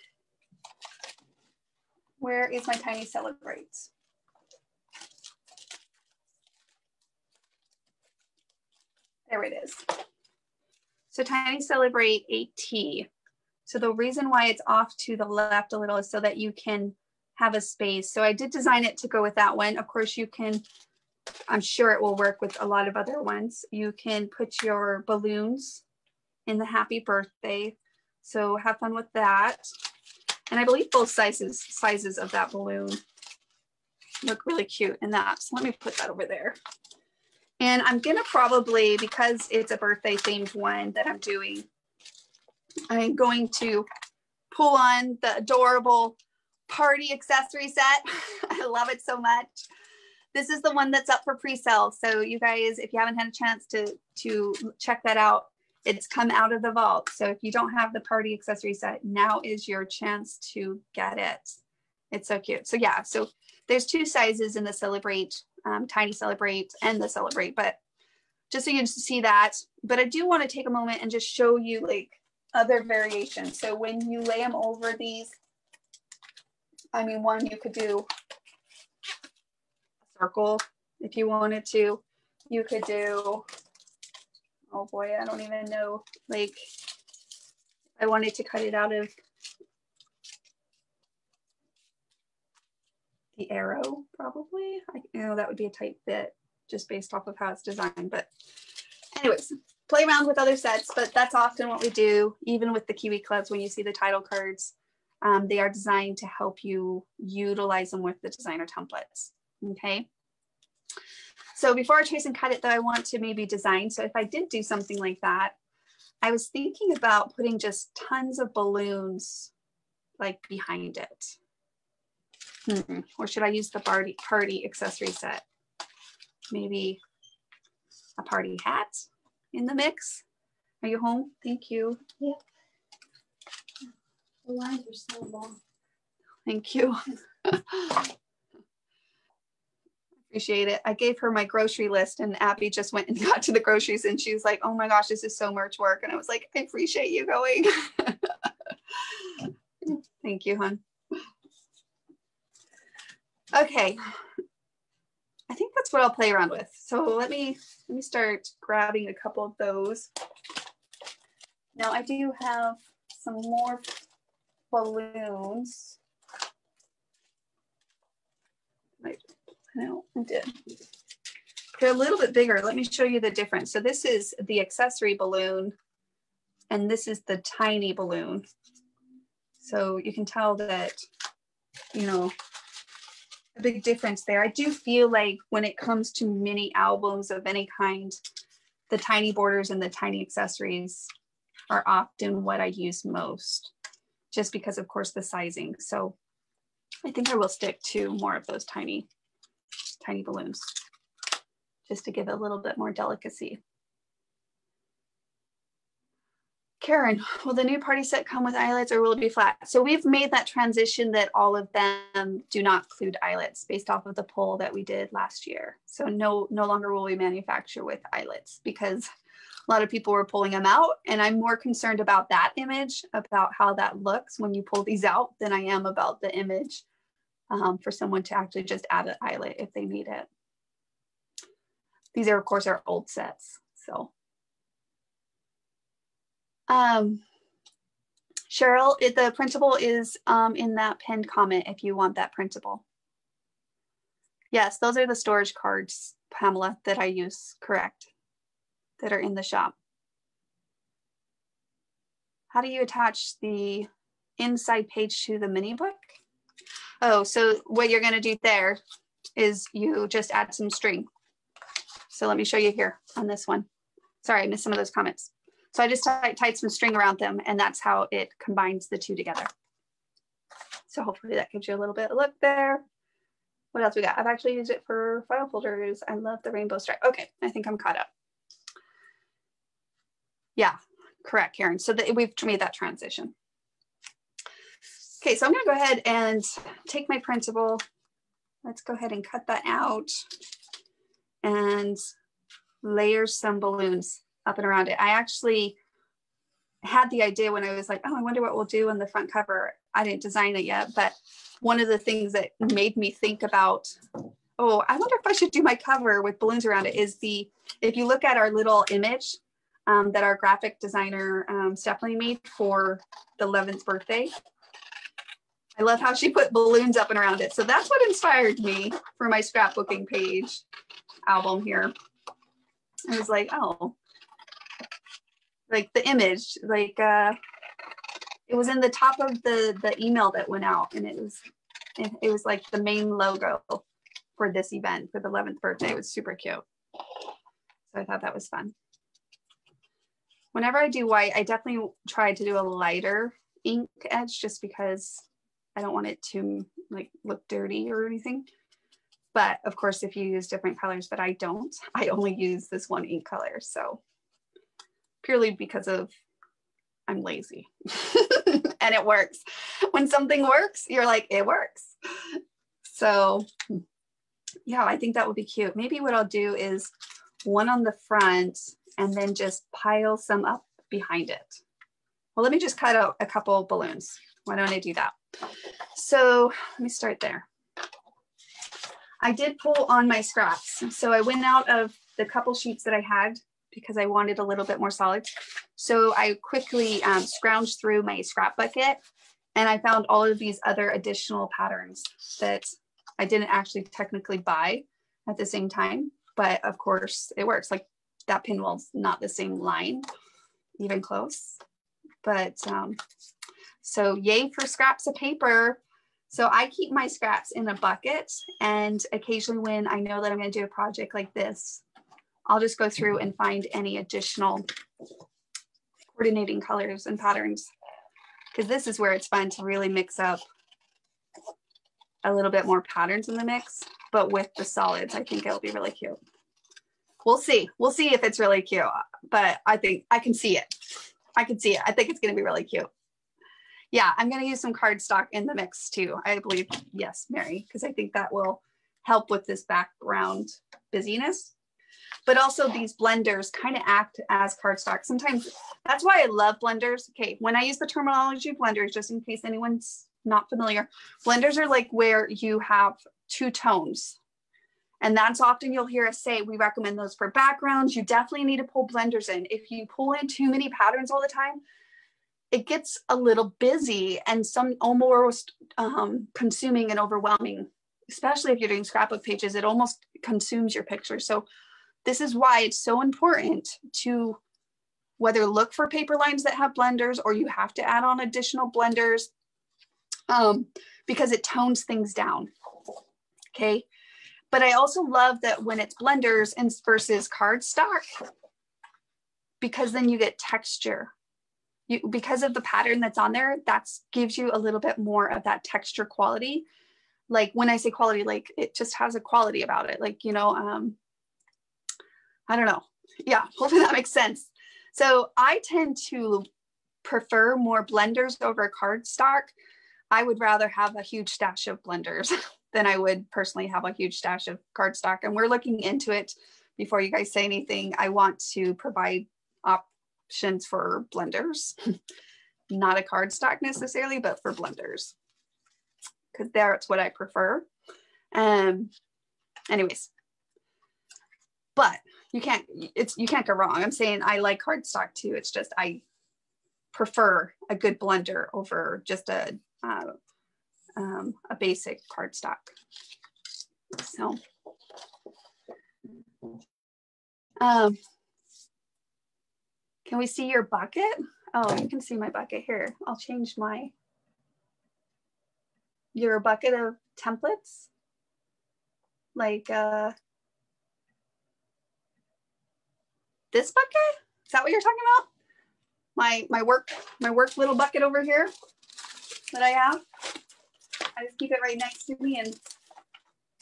where is my tiny celebrates? There it is. So Tiny Celebrate 8T. So the reason why it's off to the left a little is so that you can have a space. So I did design it to go with that one. Of course, you can, I'm sure it will work with a lot of other ones. You can put your balloons in the happy birthday. So have fun with that. And I believe both sizes, sizes of that balloon look really cute in that. So let me put that over there. And I'm gonna probably, because it's a birthday themed one that I'm doing, I'm going to pull on the adorable party accessory set. I love it so much. This is the one that's up for pre-sale. So you guys, if you haven't had a chance to, to check that out, it's come out of the vault. So if you don't have the party accessory set, now is your chance to get it. It's so cute. So yeah, so there's two sizes in the Celebrate, um, Tiny Celebrate and the Celebrate, but just so you can see that. But I do want to take a moment and just show you like other variations. So when you lay them over these, I mean, one, you could do a circle if you wanted to. You could do, oh boy, I don't even know, like I wanted to cut it out of the arrow, probably. I you know that would be a tight fit just based off of how it's designed. But anyways, play around with other sets, but that's often what we do, even with the Kiwi Clubs, when you see the title cards, um, they are designed to help you utilize them with the designer templates, okay? So before I trace and cut it though, I want to maybe design. So if I did do something like that, I was thinking about putting just tons of balloons like behind it. Hmm. Or should I use the party, party accessory set? Maybe a party hat in the mix. Are you home? Thank you. Yeah. The lines are so long. Thank you. Appreciate it. I gave her my grocery list and Abby just went and got to the groceries and she was like, oh my gosh, this is so much work. And I was like, I appreciate you going. Thank you, hon. Okay. I think that's what I'll play around with. So let me let me start grabbing a couple of those. Now I do have some more balloons. Wait, no, I did. They're a little bit bigger. Let me show you the difference. So this is the accessory balloon and this is the tiny balloon. So you can tell that, you know, a big difference there. I do feel like when it comes to mini albums of any kind, the tiny borders and the tiny accessories are often what I use most, just because of course the sizing. So I think I will stick to more of those tiny, tiny balloons, just to give it a little bit more delicacy. Karen, will the new party set come with eyelets or will it be flat? So we've made that transition that all of them do not include eyelets based off of the poll that we did last year. So no, no longer will we manufacture with eyelets because a lot of people were pulling them out and I'm more concerned about that image, about how that looks when you pull these out than I am about the image um, for someone to actually just add an eyelet if they need it. These are of course our old sets, so um, Cheryl, it, the printable is um, in that pinned comment if you want that printable. Yes, those are the storage cards, Pamela, that I use, correct, that are in the shop. How do you attach the inside page to the mini book? Oh, so what you're gonna do there is you just add some string. So let me show you here on this one. Sorry, I missed some of those comments. So I just tied some string around them and that's how it combines the two together. So hopefully that gives you a little bit of look there. What else we got? I've actually used it for file folders. I love the rainbow stripe. Okay, I think I'm caught up. Yeah, correct, Karen. So that we've made that transition. Okay, so I'm gonna go ahead and take my printable. Let's go ahead and cut that out and layer some balloons up and around it. I actually had the idea when I was like, oh, I wonder what we'll do on the front cover. I didn't design it yet, but one of the things that made me think about, oh, I wonder if I should do my cover with balloons around it is the, if you look at our little image um, that our graphic designer um, Stephanie made for the 11th birthday, I love how she put balloons up and around it. So that's what inspired me for my scrapbooking page album here. I was like, oh, like the image, like uh, it was in the top of the the email that went out, and it was it, was like the main logo for this event for the 11th birthday. It was super cute. So I thought that was fun. Whenever I do white, I definitely try to do a lighter ink edge just because I don't want it to like look dirty or anything. But of course, if you use different colors, but I don't, I only use this one ink color. So purely because of I'm lazy and it works. When something works, you're like, it works. So yeah, I think that would be cute. Maybe what I'll do is one on the front and then just pile some up behind it. Well, let me just cut out a couple balloons. Why don't I do that? So let me start there. I did pull on my scraps. So I went out of the couple sheets that I had because I wanted a little bit more solid. So I quickly um, scrounged through my scrap bucket and I found all of these other additional patterns that I didn't actually technically buy at the same time. But of course it works like that pinwheel's not the same line, even close. But um, so yay for scraps of paper. So I keep my scraps in a bucket and occasionally when I know that I'm gonna do a project like this, I'll just go through and find any additional coordinating colors and patterns because this is where it's fun to really mix up a little bit more patterns in the mix, but with the solids, I think it'll be really cute. We'll see. We'll see if it's really cute, but I think I can see it. I can see it. I think it's going to be really cute. Yeah, I'm going to use some cardstock in the mix too. I believe, yes, Mary, because I think that will help with this background busyness but also these blenders kind of act as cardstock. Sometimes that's why I love blenders. Okay, when I use the terminology blenders, just in case anyone's not familiar, blenders are like where you have two tones. And that's often you'll hear us say, we recommend those for backgrounds. You definitely need to pull blenders in. If you pull in too many patterns all the time, it gets a little busy and some almost um, consuming and overwhelming, especially if you're doing scrapbook pages, it almost consumes your picture. So this is why it's so important to whether look for paper lines that have blenders or you have to add on additional blenders um, because it tones things down. Okay. But I also love that when it's blenders and versus cardstock, because then you get texture. You, because of the pattern that's on there, that gives you a little bit more of that texture quality. Like when I say quality, like it just has a quality about it. Like, you know, um, I don't know. Yeah, hopefully that makes sense. So I tend to prefer more blenders over cardstock. I would rather have a huge stash of blenders than I would personally have a huge stash of cardstock. And we're looking into it before you guys say anything. I want to provide options for blenders, not a cardstock necessarily, but for blenders because that's what I prefer. Um, anyways, but you can't it's you can't go wrong. I'm saying i like cardstock too. It's just i prefer a good blender over just a uh, um, a basic cardstock. So. Um, can we see your bucket? Oh you can see my bucket here. I'll change my your bucket of templates. Like uh this bucket? Is that what you're talking about? my my work my work little bucket over here that I have. I just keep it right next to me and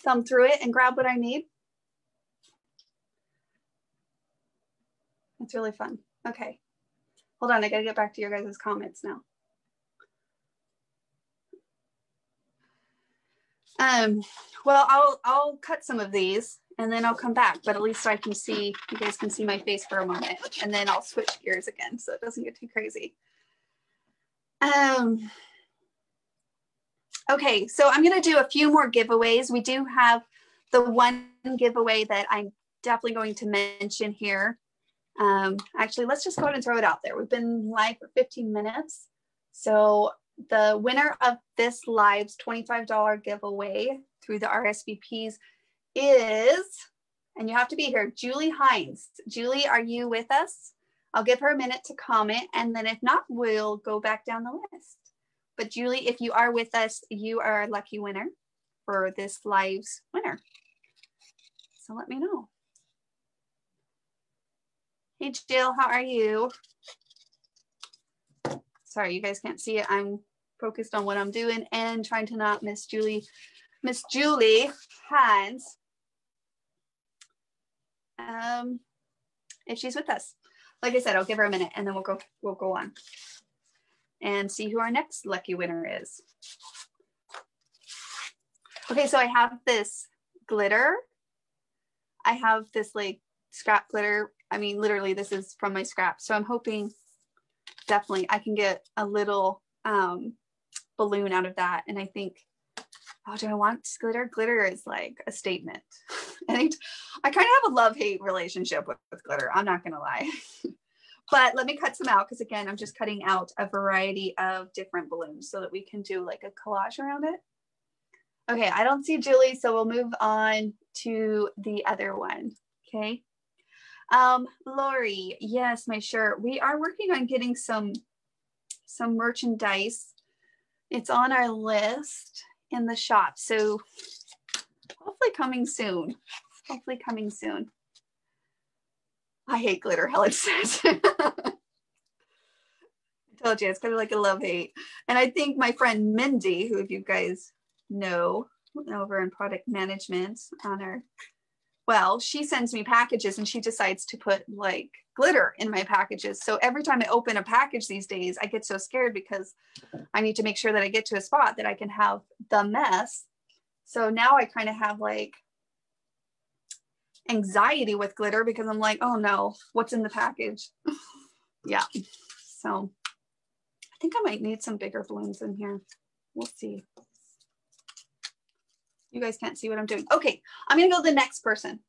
thumb through it and grab what I need. It's really fun. Okay. Hold on, I gotta get back to your guys' comments now. Um, well, I'll I'll cut some of these and then I'll come back, but at least so I can see, you guys can see my face for a moment and then I'll switch gears again so it doesn't get too crazy. Um, okay, so I'm gonna do a few more giveaways. We do have the one giveaway that I'm definitely going to mention here. Um, actually, let's just go ahead and throw it out there. We've been live for 15 minutes. So the winner of this live's $25 giveaway through the RSVPs is, and you have to be here, Julie Hines. Julie, are you with us? I'll give her a minute to comment, and then if not, we'll go back down the list. But Julie, if you are with us, you are a lucky winner for this live's winner. So let me know. Hey Jill, how are you? Sorry, you guys can't see it. I'm focused on what I'm doing and trying to not miss Julie, Miss Julie Hines um, if she's with us. Like I said, I'll give her a minute and then we'll go we'll go on and see who our next lucky winner is. Okay, so I have this glitter. I have this like scrap glitter. I mean, literally this is from my scrap. So I'm hoping definitely I can get a little um, balloon out of that. And I think oh, do I want glitter? Glitter is like a statement. and I, I kind of have a love hate relationship with, with glitter. I'm not going to lie. but let me cut some out because again, I'm just cutting out a variety of different balloons so that we can do like a collage around it. Okay, I don't see Julie, so we'll move on to the other one. Okay. Um, Lori, yes, my shirt. We are working on getting some some merchandise. It's on our list in the shop. So hopefully coming soon. Hopefully coming soon. I hate glitter, Helen says. I told you, it's kind of like a love hate. And I think my friend Mindy, who if you guys know over in product management on her, well, she sends me packages and she decides to put like glitter in my packages. So every time I open a package these days, I get so scared because I need to make sure that I get to a spot that I can have the mess. So now I kind of have like anxiety with glitter because I'm like, oh no, what's in the package? yeah. So I think I might need some bigger balloons in here. We'll see. You guys can't see what I'm doing. Okay, I'm gonna go to the next person.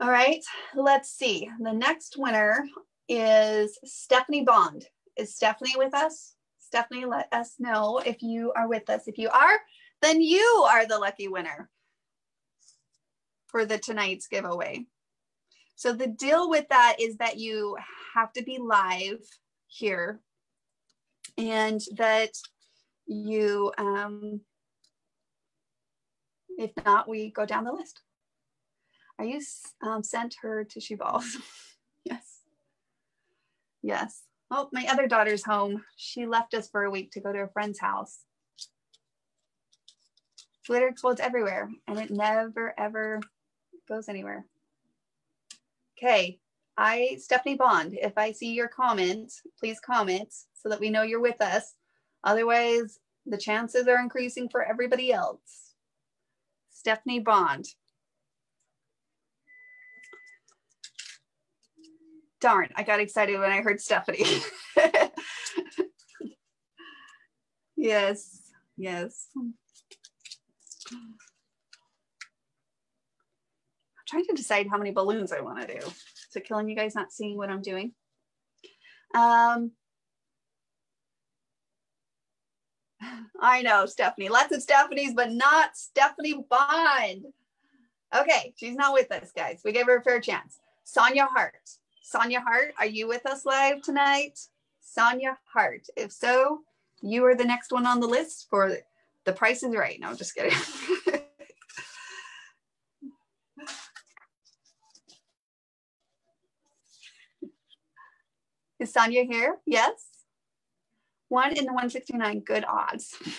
All right, let's see. The next winner is Stephanie Bond. Is Stephanie with us? Stephanie, let us know if you are with us. If you are, then you are the lucky winner for the tonight's giveaway. So the deal with that is that you have to be live here and that you, um, if not, we go down the list. Are you um, sent her tissue balls? yes. Yes. Oh, my other daughter's home. She left us for a week to go to a friend's house. Glitter explodes everywhere and it never ever goes anywhere. Okay, I, Stephanie Bond, if I see your comment, please comment so that we know you're with us. Otherwise, the chances are increasing for everybody else. Stephanie Bond. darn, I got excited when I heard Stephanie. yes, yes. I'm trying to decide how many balloons I want to do. Is it killing you guys not seeing what I'm doing? Um, I know, Stephanie. Lots of Stephanies, but not Stephanie Bond. Okay, she's not with us, guys. We gave her a fair chance. Sonia Hart. Sonia Hart, are you with us live tonight? Sonia Hart. If so, you are the next one on the list for the price is right. No, I'm just kidding. Is Sonia here? Yes. One in the 169, good odds.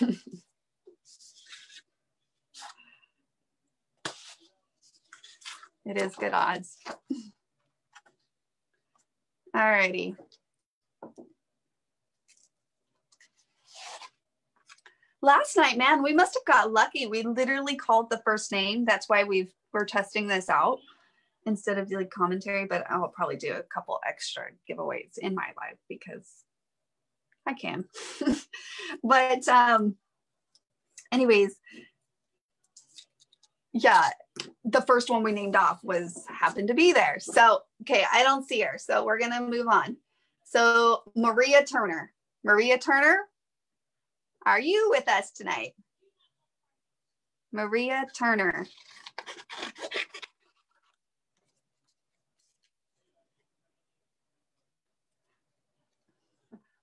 it is good odds. All righty. Last night, man, we must have got lucky. We literally called the first name. That's why we've we're testing this out instead of like commentary, but I'll probably do a couple extra giveaways in my life because I can. but um anyways, yeah, the first one we named off was happened to be there. So, okay, I don't see her. So we're going to move on. So, Maria Turner. Maria Turner, are you with us tonight? Maria Turner.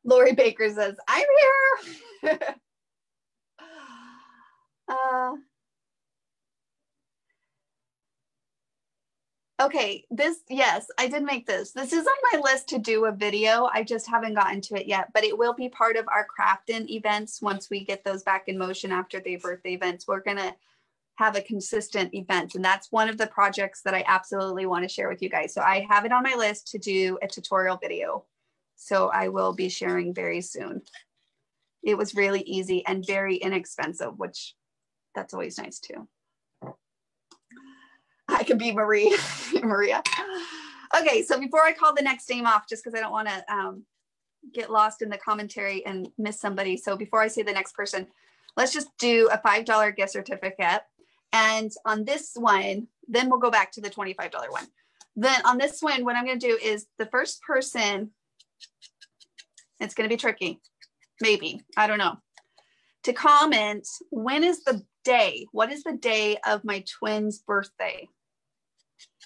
Lori Baker says, I'm here. uh, okay, this, yes, I did make this. This is on my list to do a video. I just haven't gotten to it yet, but it will be part of our Crafton events once we get those back in motion after the birthday events. We're going to have a consistent event. And that's one of the projects that I absolutely want to share with you guys. So I have it on my list to do a tutorial video so I will be sharing very soon. It was really easy and very inexpensive, which that's always nice too. I could be Marie, Maria. Okay, so before I call the next name off, just because I don't want to um, get lost in the commentary and miss somebody. So before I say the next person, let's just do a $5 gift certificate. And on this one, then we'll go back to the $25 one. Then on this one, what I'm going to do is the first person it's going to be tricky. Maybe. I don't know. To comment, when is the day? What is the day of my twin's birthday?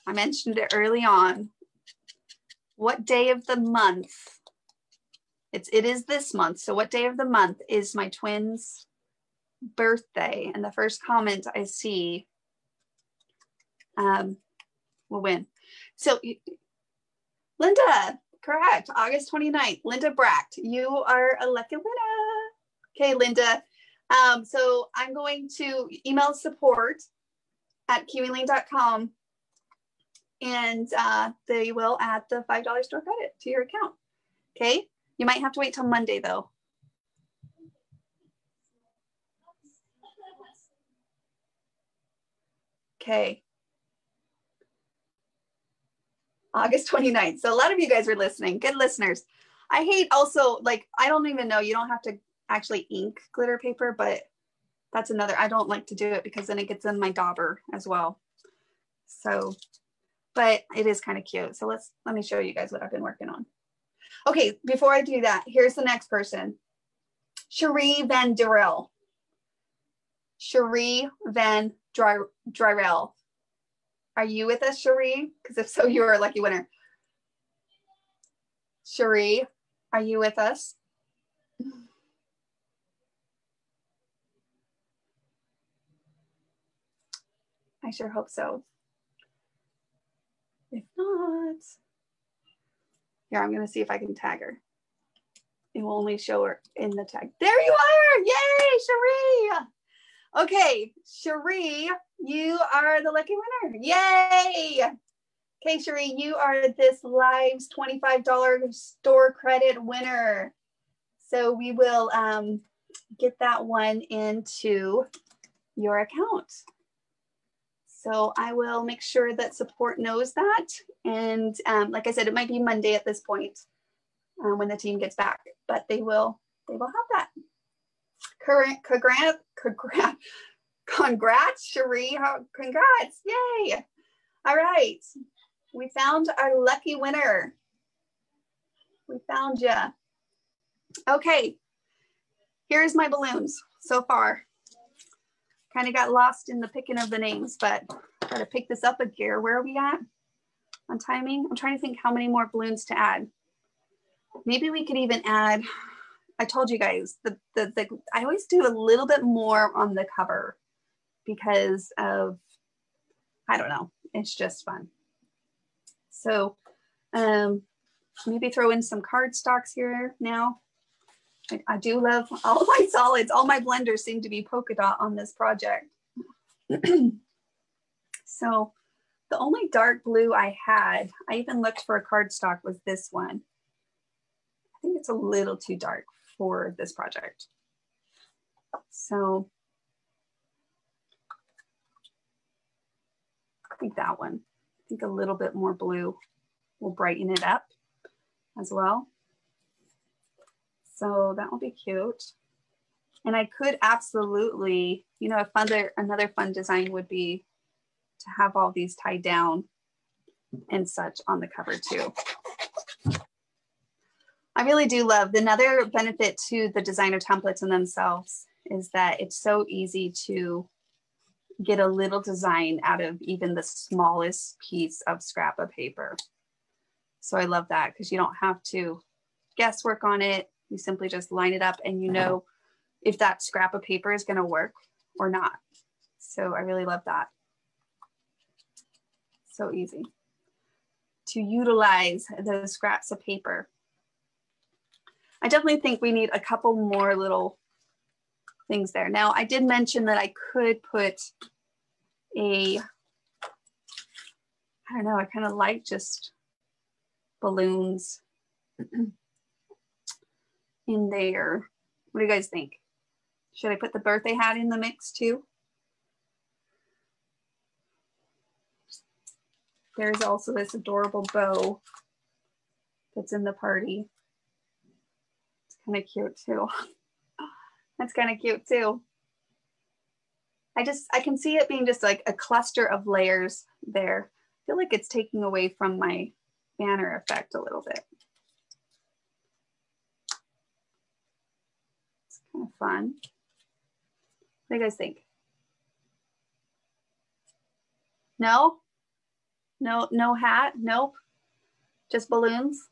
I mentioned it early on. What day of the month? It's it is this month. So what day of the month is my twin's birthday? And the first comment I see um, will win. So Linda, Correct. August 29th. Linda Bracht, you are a lucky winner. Okay, Linda. Um, so I'm going to email support at kiwilane.com and uh, they will add the $5 store credit to your account. Okay. You might have to wait till Monday though. Okay. August 29th. So a lot of you guys are listening. Good listeners. I hate also like I don't even know you don't have to actually ink glitter paper, but that's another I don't like to do it because then it gets in my dauber as well. So, but it is kind of cute. So let's let me show you guys what I've been working on. Okay, before I do that, here's the next person. Cherie Van Durrell. Cherie Van Dry Dryrell. Are you with us, Cherie? Because if so, you are a lucky winner. Cherie, are you with us? I sure hope so. If not, here, I'm going to see if I can tag her. It will only show her in the tag. There you are. Yay, Cherie. Okay, Cherie, you are the lucky winner. Yay! Okay, Cherie, you are this live's $25 store credit winner. So we will um, get that one into your account. So I will make sure that support knows that. And um, like I said, it might be Monday at this point uh, when the team gets back, but they will, they will have that. Congrats, congrats, congrats, Cherie. Congrats. Yay. All right. We found our lucky winner. We found you. Okay. Here's my balloons so far. Kind of got lost in the picking of the names, but got to pick this up a gear. Where are we at on timing? I'm trying to think how many more balloons to add. Maybe we could even add I told you guys the, the, the I always do a little bit more on the cover because of I don't know, it's just fun. So um maybe throw in some card stocks here now. I, I do love all my solids. All my blenders seem to be polka dot on this project. so the only dark blue I had, I even looked for a cardstock was this one. I think it's a little too dark for this project. So I think that one, I think a little bit more blue will brighten it up as well. So that will be cute. And I could absolutely, you know, a fun, another fun design would be to have all these tied down and such on the cover too. I really do love the another benefit to the designer templates in themselves is that it's so easy to get a little design out of even the smallest piece of scrap of paper. So I love that because you don't have to guesswork on it. You simply just line it up and you know if that scrap of paper is going to work or not. So I really love that. So easy to utilize those scraps of paper. I definitely think we need a couple more little things there. Now I did mention that I could put a, I don't know, I kind of like just balloons in there. What do you guys think? Should I put the birthday hat in the mix too? There's also this adorable bow that's in the party. Kind of cute too. that's kind of cute too. I just, I can see it being just like a cluster of layers there. I feel like it's taking away from my banner effect a little bit. It's kind of fun. What do you guys think? No? No, no hat? Nope. Just balloons?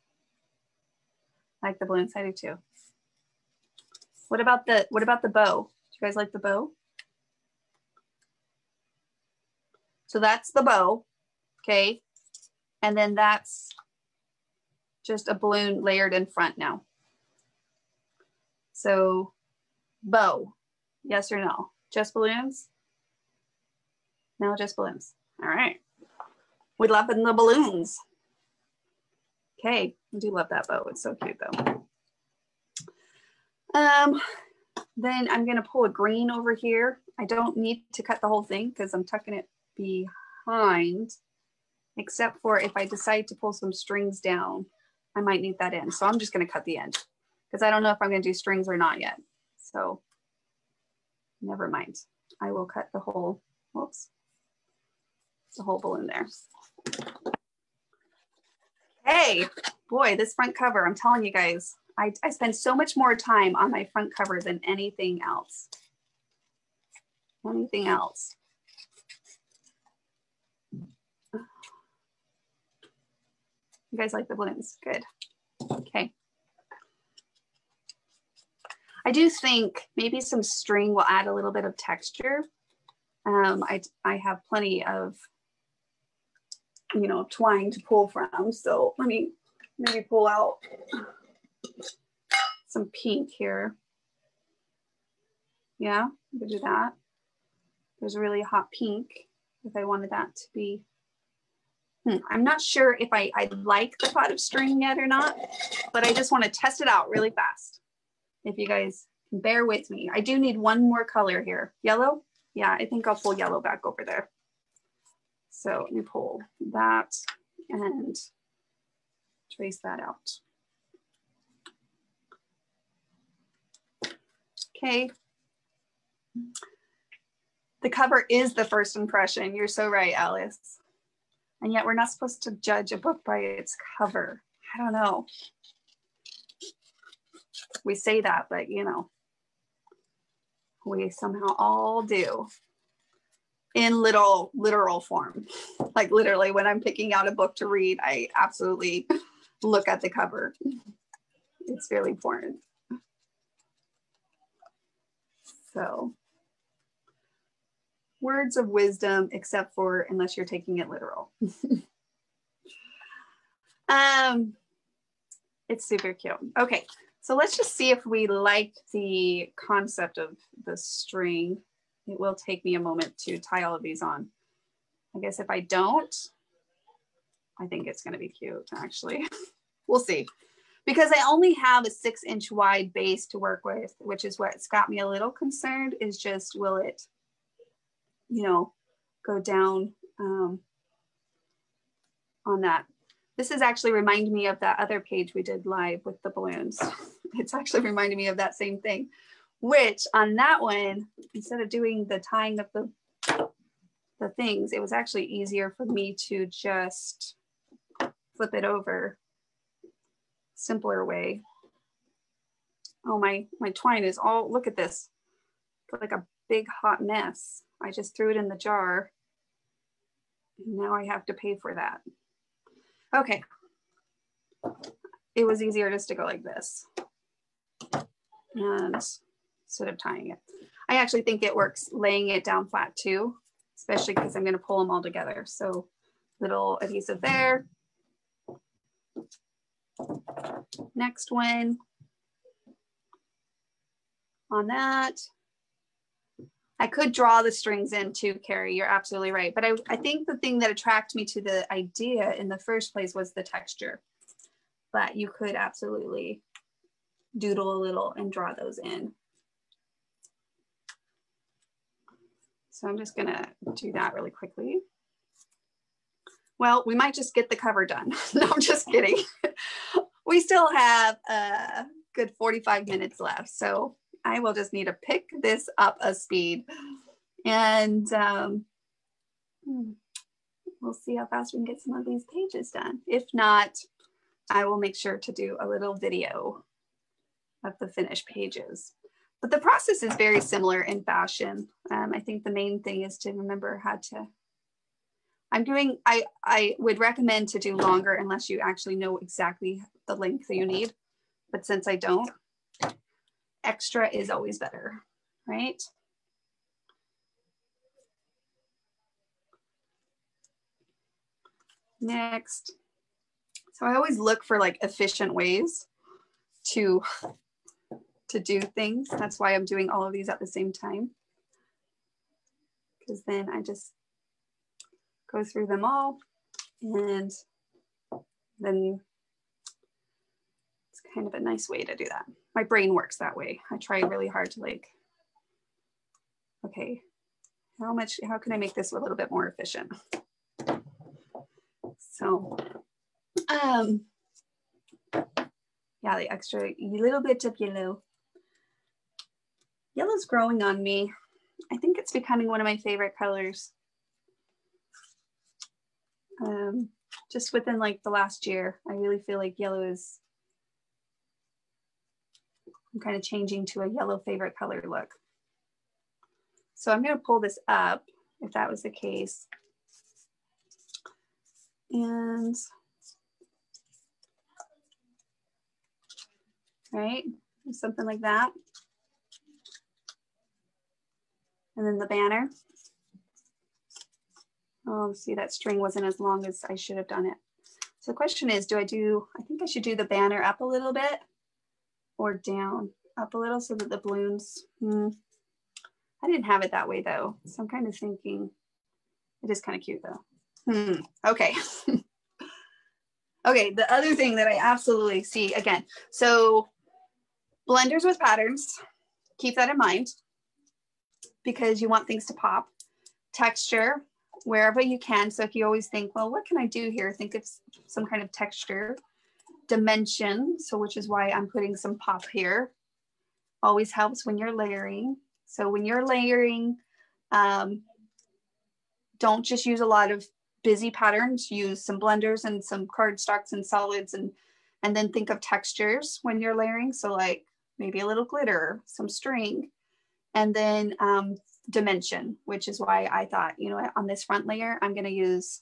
I like the balloons, I do too. What about the, what about the bow? Do you guys like the bow? So that's the bow, okay? And then that's just a balloon layered in front now. So bow, yes or no? Just balloons? No, just balloons. All right. We love the balloons. Okay, I do love that bow. It's so cute though. Um, then I'm gonna pull a green over here. I don't need to cut the whole thing because I'm tucking it behind, except for if I decide to pull some strings down, I might need that in. So I'm just gonna cut the end because I don't know if I'm gonna do strings or not yet. So never mind. I will cut the whole, whoops, the whole balloon there. Hey, boy, this front cover, I'm telling you guys, I, I spend so much more time on my front cover than anything else. Anything else. You guys like the balloons? Good. Okay. I do think maybe some string will add a little bit of texture. Um, I, I have plenty of, you know, twine to pull from. So let me maybe pull out some pink here. Yeah, I could do that. There's a really hot pink if I wanted that to be Hmm, I'm not sure if I, I like the pot of string yet or not, but I just want to test it out really fast. If you guys bear with me. I do need one more color here. Yellow? Yeah, I think I'll pull yellow back over there. So let me pull that and trace that out. Okay. The cover is the first impression. You're so right, Alice. And yet we're not supposed to judge a book by its cover. I don't know. We say that, but you know, we somehow all do in little literal form. Like literally when I'm picking out a book to read, I absolutely look at the cover. It's really important. So words of wisdom, except for unless you're taking it literal. um, It's super cute. Okay, so let's just see if we like the concept of the string. It will take me a moment to tie all of these on. I guess if I don't, I think it's gonna be cute actually. we'll see. Because I only have a six inch wide base to work with, which is what's got me a little concerned is just will it, you know, go down um, on that. This is actually reminding me of that other page we did live with the balloons. It's actually reminding me of that same thing, which on that one, instead of doing the tying of the, the things, it was actually easier for me to just flip it over simpler way. Oh, my, my twine is all, look at this, like a big hot mess. I just threw it in the jar. And Now I have to pay for that. Okay. It was easier just to go like this. And instead of tying it. I actually think it works laying it down flat too, especially because I'm gonna pull them all together. So little adhesive there. Next one on that. I could draw the strings in too, Carrie, you're absolutely right. But I, I think the thing that attracted me to the idea in the first place was the texture. But you could absolutely doodle a little and draw those in. So I'm just gonna do that really quickly. Well, we might just get the cover done. no, I'm just kidding. we still have a good 45 minutes left. So I will just need to pick this up a speed. And um, hmm, we'll see how fast we can get some of these pages done. If not, I will make sure to do a little video of the finished pages. But the process is very similar in fashion. Um, I think the main thing is to remember how to, I'm doing, I, I would recommend to do longer unless you actually know exactly the length that you need. But since I don't, extra is always better, right? Next. So I always look for like efficient ways to, to do things. That's why I'm doing all of these at the same time. Because then I just go through them all and then it's kind of a nice way to do that my brain works that way. I try really hard to like, okay, how much, how can I make this a little bit more efficient? So, um, yeah, the extra little bit of yellow. Yellow's growing on me. I think it's becoming one of my favorite colors. Um, just within like the last year, I really feel like yellow is I'm kind of changing to a yellow favorite color look. So I'm going to pull this up if that was the case. And right, something like that. And then the banner. Oh, see that string wasn't as long as I should have done it. So the question is, do I do, I think I should do the banner up a little bit or down up a little so that the balloons, hmm. I didn't have it that way though. So I'm kind of thinking it is kind of cute though. Hmm. Okay. okay, the other thing that I absolutely see again, so blenders with patterns, keep that in mind because you want things to pop. Texture, wherever you can. So if you always think, well, what can I do here? Think of some kind of texture dimension, so which is why I'm putting some pop here. Always helps when you're layering. So when you're layering, um, don't just use a lot of busy patterns, use some blenders and some cardstocks and solids and, and then think of textures when you're layering. So like maybe a little glitter, some string, and then um, dimension, which is why I thought, you know, on this front layer, I'm gonna use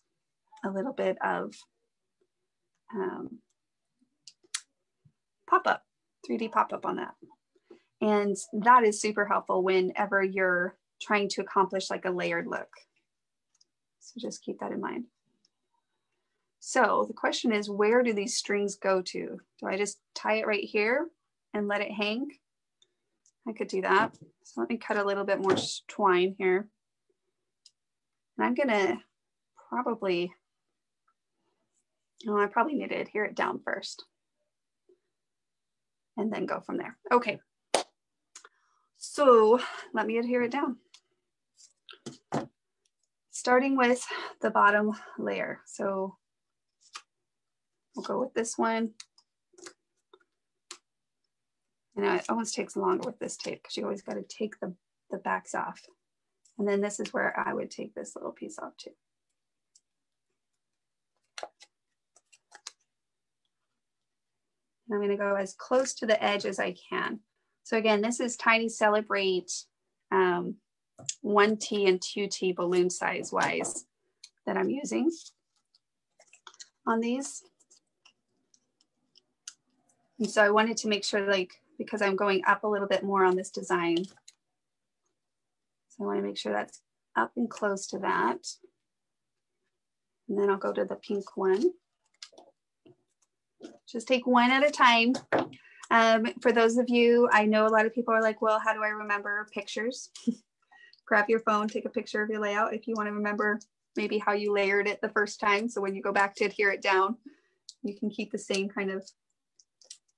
a little bit of um, pop-up, 3D pop-up on that. And that is super helpful whenever you're trying to accomplish like a layered look. So just keep that in mind. So the question is, where do these strings go to? Do I just tie it right here and let it hang? I could do that. So let me cut a little bit more twine here. And I'm gonna probably, oh, I probably need to adhere it down first and then go from there. Okay. So let me adhere it down. Starting with the bottom layer. So we'll go with this one. Know, it almost takes longer with this tape because you always got to take the, the backs off. And then this is where I would take this little piece off too. And I'm gonna go as close to the edge as I can. So again, this is Tiny Celebrate um, 1T and 2T balloon size wise that I'm using on these. And so I wanted to make sure like, because I'm going up a little bit more on this design. So I wanna make sure that's up and close to that. And then I'll go to the pink one. Just take one at a time. Um, for those of you, I know a lot of people are like, well, how do I remember pictures? Grab your phone, take a picture of your layout if you want to remember maybe how you layered it the first time. So when you go back to adhere it down, you can keep the same kind of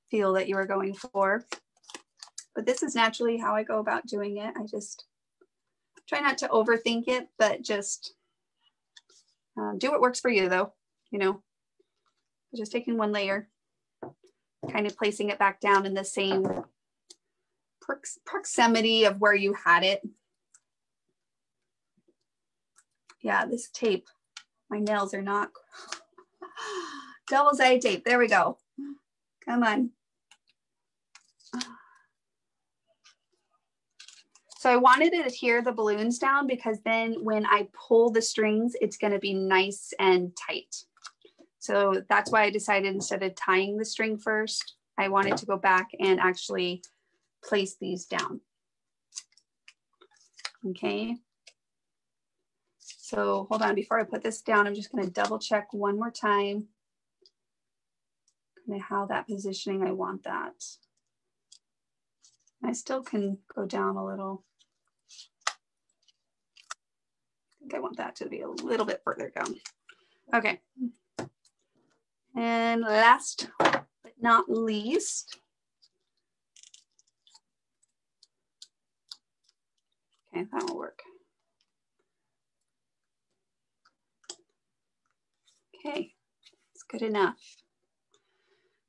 feel that you were going for. But this is naturally how I go about doing it. I just try not to overthink it, but just um, do what works for you though, you know, just taking one layer kind of placing it back down in the same proximity of where you had it. Yeah, this tape, my nails are not, double sided tape, there we go. Come on. So I wanted to adhere the balloons down because then when I pull the strings, it's gonna be nice and tight. So that's why I decided instead of tying the string first, I wanted to go back and actually place these down. Okay. So hold on, before I put this down, I'm just gonna double check one more time kind of how that positioning, I want that. I still can go down a little. I think I want that to be a little bit further down. Okay, and last but not least, okay, that will work. Okay, it's good enough.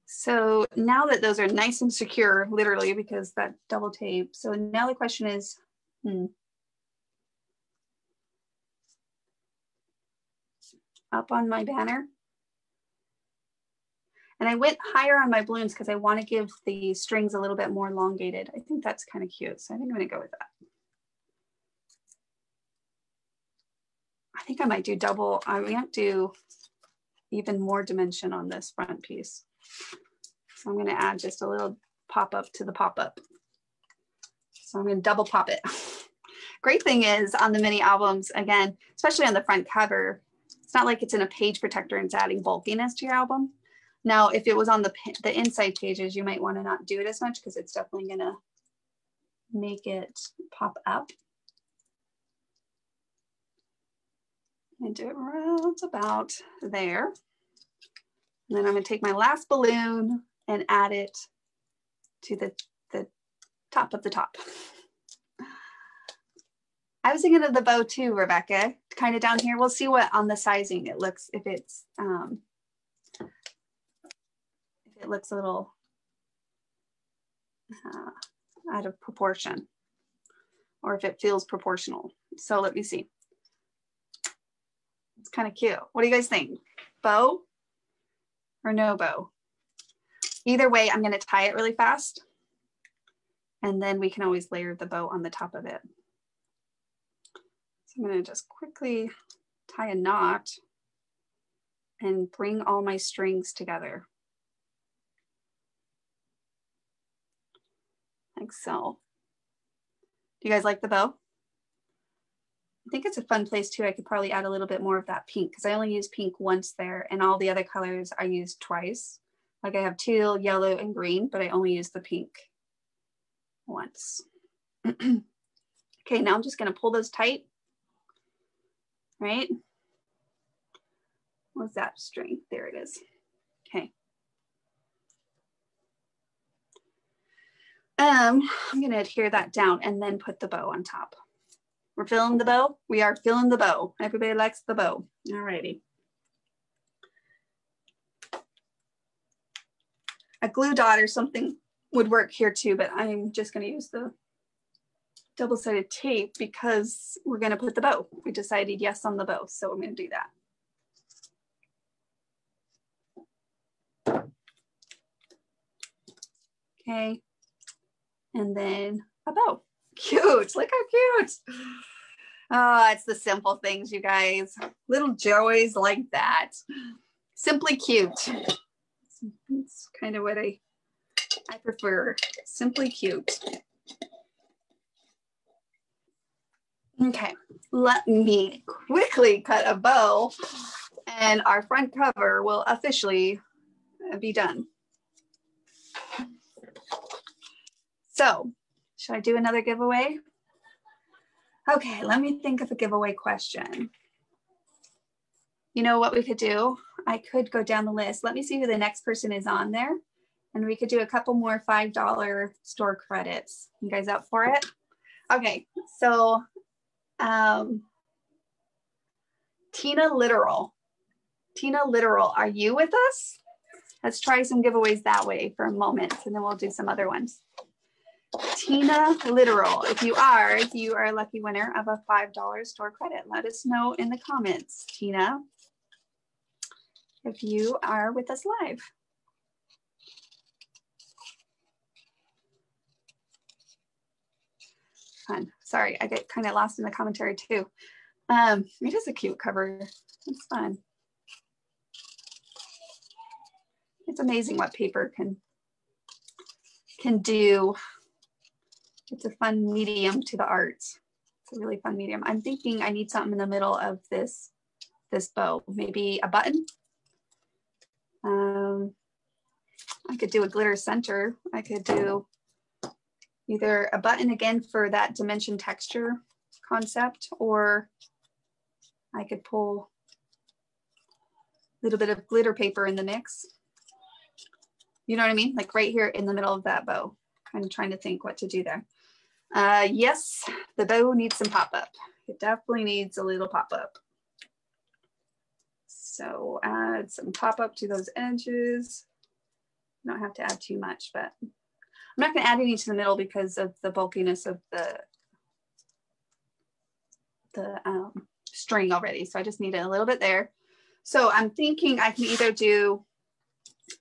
So now that those are nice and secure, literally, because that double tape. So now the question is, hmm, up on my banner, and I went higher on my balloons because I want to give the strings a little bit more elongated. I think that's kind of cute. So I think I'm going to go with that. I think I might do double. I might do even more dimension on this front piece. So I'm going to add just a little pop up to the pop up. So I'm going to double pop it. Great thing is on the mini albums, again, especially on the front cover, it's not like it's in a page protector and it's adding bulkiness to your album. Now, if it was on the, the inside pages, you might want to not do it as much because it's definitely going to make it pop up. And do it right about there. And then I'm going to take my last balloon and add it to the, the top of the top. I was thinking of the bow too, Rebecca, kind of down here. We'll see what on the sizing it looks, if it's um, if it looks a little uh, out of proportion or if it feels proportional. So let me see. It's kind of cute. What do you guys think? Bow or no bow? Either way, I'm going to tie it really fast. And then we can always layer the bow on the top of it. So I'm going to just quickly tie a knot and bring all my strings together. like so. Do you guys like the bow? I think it's a fun place too. I could probably add a little bit more of that pink because I only use pink once there and all the other colors I use twice. Like I have teal, yellow, and green, but I only use the pink once. okay, now I'm just gonna pull those tight, right? What's that string? There it is. Okay. Um, I'm gonna adhere that down and then put the bow on top. We're filling the bow. We are filling the bow. Everybody likes the bow. All righty. A glue dot or something would work here too, but I'm just gonna use the double-sided tape because we're gonna put the bow. We decided yes on the bow, so I'm gonna do that. Okay, and then a bow. Cute, look how cute. Oh, it's the simple things, you guys. Little joys like that. Simply cute. It's kind of what I, I prefer. Simply cute. Okay, let me quickly cut a bow and our front cover will officially be done. So should I do another giveaway? Okay, let me think of a giveaway question. You know what we could do? I could go down the list. Let me see who the next person is on there. And we could do a couple more $5 store credits. You guys up for it? Okay, so um, Tina Literal. Tina Literal, are you with us? Let's try some giveaways that way for a moment and then we'll do some other ones. Tina Literal. If you are, you are a lucky winner of a $5 store credit. Let us know in the comments, Tina, if you are with us live. Fun. Sorry, I get kind of lost in the commentary too. Um, it is a cute cover. It's fun. It's amazing what paper can can do it's a fun medium to the arts. It's a really fun medium. I'm thinking I need something in the middle of this, this bow, maybe a button. Um, I could do a glitter center. I could do either a button again for that dimension texture concept, or I could pull a little bit of glitter paper in the mix. You know what I mean? Like right here in the middle of that bow. I'm trying to think what to do there. Uh, yes, the bow needs some pop-up. It definitely needs a little pop-up. So add some pop-up to those edges. You don't have to add too much, but I'm not gonna add any to the middle because of the bulkiness of the, the um, string already. So I just need a little bit there. So I'm thinking I can either do,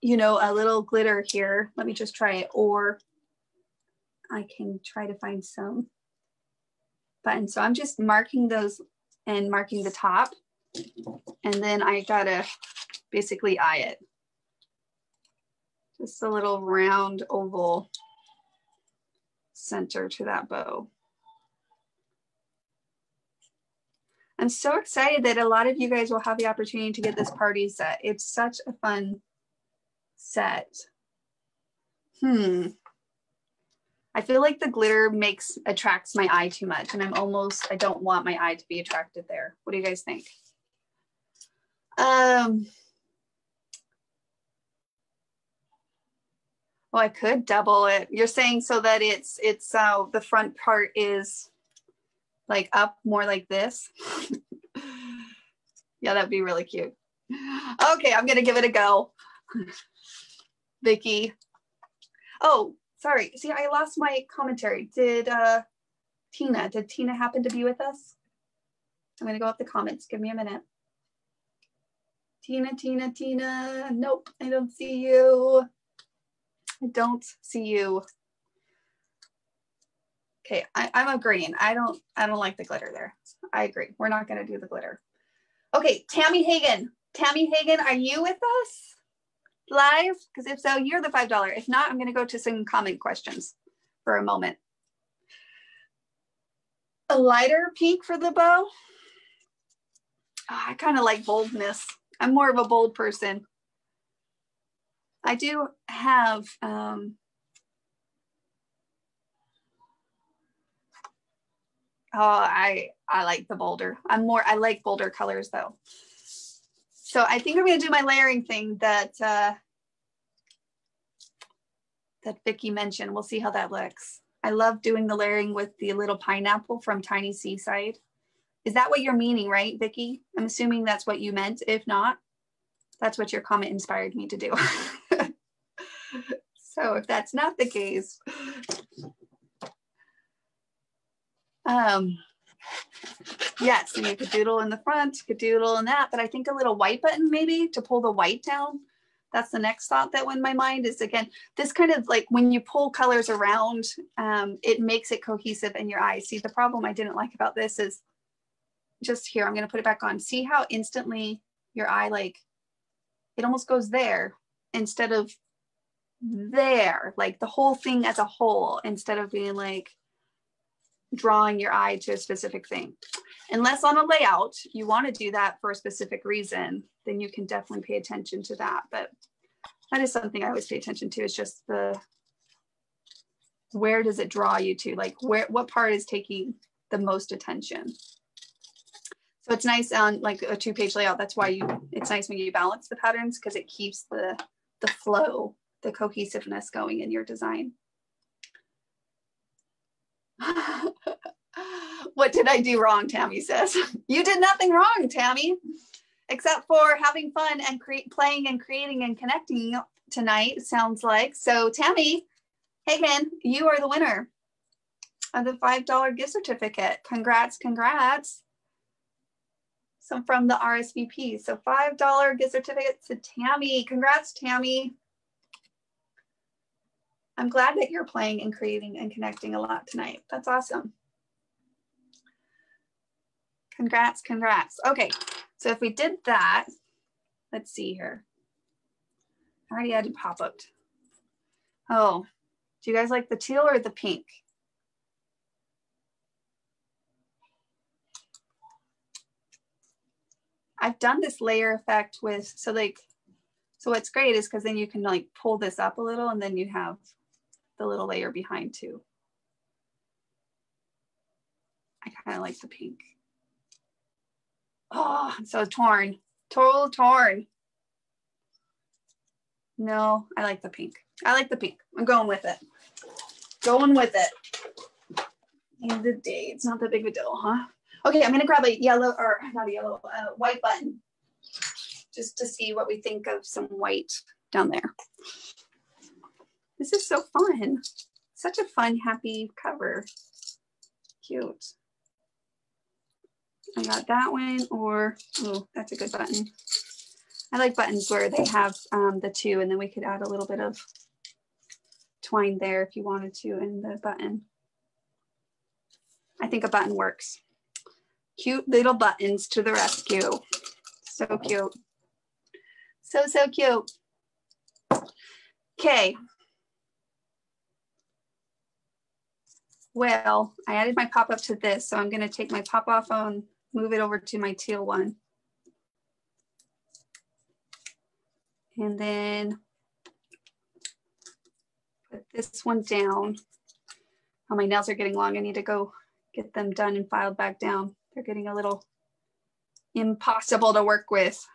you know, a little glitter here. Let me just try it. Or I can try to find some buttons. So I'm just marking those and marking the top. And then I gotta basically eye it. Just a little round oval center to that bow. I'm so excited that a lot of you guys will have the opportunity to get this party set. It's such a fun set. Hmm. I feel like the glitter makes attracts my eye too much and I'm almost I don't want my eye to be attracted there. What do you guys think? Um Well, I could double it. You're saying so that it's it's uh the front part is like up more like this. yeah, that'd be really cute. Okay, I'm gonna give it a go. Vicki. Oh, sorry. See, I lost my commentary. Did uh, Tina, did Tina happen to be with us? I'm gonna go up the comments. Give me a minute. Tina, Tina, Tina. Nope, I don't see you. I don't see you. Okay, I, I'm agreeing. I don't I don't like the glitter there. I agree. We're not gonna do the glitter. Okay, Tammy Hagen. Tammy Hagen, are you with us? live? Because if so, you're the $5. If not, I'm going to go to some comment questions for a moment. a lighter pink for the bow. Oh, I kind of like boldness. I'm more of a bold person. I do have um, Oh, I I like the bolder. I'm more I like bolder colors though. So I think I'm gonna do my layering thing that uh, that Vicki mentioned. We'll see how that looks. I love doing the layering with the little pineapple from Tiny Seaside. Is that what you're meaning, right, Vicki? I'm assuming that's what you meant. If not, that's what your comment inspired me to do. so if that's not the case, um, yes, and you could doodle in the front, you could doodle in that, but I think a little white button maybe to pull the white down. That's the next thought that went in my mind is again, this kind of like when you pull colors around, um, it makes it cohesive in your eyes. See, the problem I didn't like about this is just here, I'm gonna put it back on. See how instantly your eye like, it almost goes there instead of there, like the whole thing as a whole, instead of being like, drawing your eye to a specific thing. Unless on a layout, you want to do that for a specific reason, then you can definitely pay attention to that. But that is something I always pay attention to is just the, where does it draw you to? Like where, what part is taking the most attention? So it's nice on like a two page layout. That's why you, it's nice when you balance the patterns because it keeps the, the flow, the cohesiveness going in your design. what did I do wrong? Tammy says. you did nothing wrong, Tammy, except for having fun and cre- playing and creating and connecting tonight, sounds like. So, Tammy Hagen, you are the winner of the $5 gift certificate. Congrats, congrats. So, from the RSVP. So, $5 gift certificate to Tammy. Congrats, Tammy. I'm glad that you're playing and creating and connecting a lot tonight. That's awesome. Congrats, congrats. Okay, so if we did that, let's see here. I already added pop-up. Oh, do you guys like the teal or the pink? I've done this layer effect with, so like, so what's great is because then you can like pull this up a little and then you have the little layer behind too. I kind of like the pink. Oh, I'm so torn, total torn. No, I like the pink. I like the pink. I'm going with it. Going with it. End the day, it's not that big of a deal, huh? Okay, I'm gonna grab a yellow, or not a yellow, uh, white button, just to see what we think of some white down there. This is so fun. Such a fun, happy cover. Cute. I got that one, or, oh, that's a good button. I like buttons where they have um, the two, and then we could add a little bit of twine there if you wanted to in the button. I think a button works. Cute little buttons to the rescue. So cute. So, so cute. Okay, Well, I added my pop-up to this, so I'm gonna take my pop-off phone, move it over to my teal one. And then put this one down. Oh, my nails are getting long. I need to go get them done and filed back down. They're getting a little impossible to work with.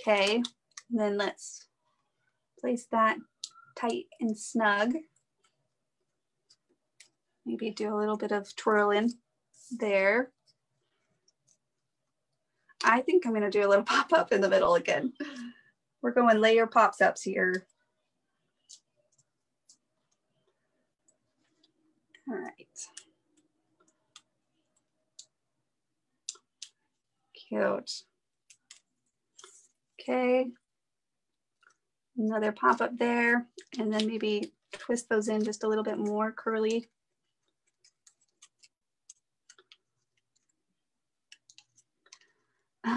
Okay, then let's place that tight and snug. Maybe do a little bit of twirling there. I think I'm gonna do a little pop up in the middle again. We're going layer pops ups here. All right. Cute. Okay, another pop up there, and then maybe twist those in just a little bit more curly.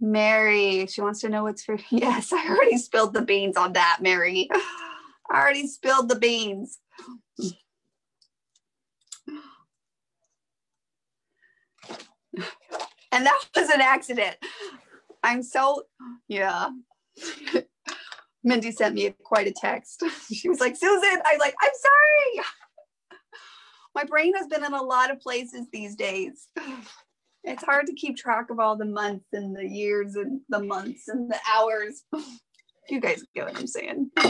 Mary, she wants to know what's for. Yes, I already spilled the beans on that, Mary. I already spilled the beans. And that was an accident. I'm so, yeah. Mindy sent me quite a text. She was like, Susan, I like, I'm sorry. My brain has been in a lot of places these days. It's hard to keep track of all the months and the years and the months and the hours. You guys get what I'm saying.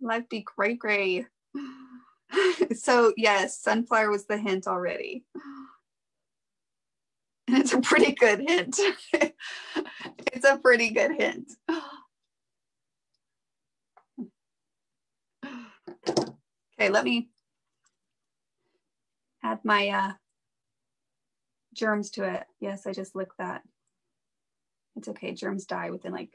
Life be great, gray. So yes, sunflower was the hint already. And it's a pretty good hint. it's a pretty good hint. Okay, let me add my uh, germs to it. Yes, I just licked that. It's okay, germs die within like,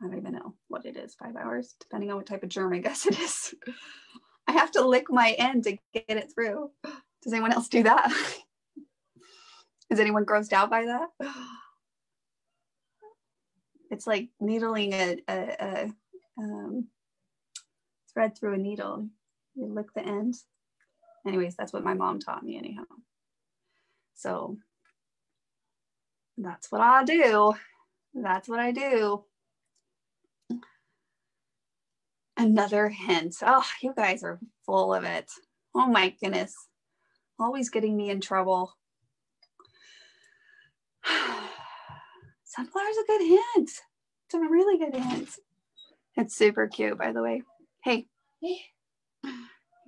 I don't even know what it is, five hours, depending on what type of germ I guess it is. I have to lick my end to get it through. Does anyone else do that? Is anyone grossed out by that? It's like needling a, a, a um, thread through a needle. You lick the end. Anyways, that's what my mom taught me, anyhow. So that's what I do. That's what I do. Another hint. Oh, you guys are full of it. Oh my goodness. Always getting me in trouble. Sunflower's a good hint. It's a really good hint. It's super cute, by the way. Hey, Hey, you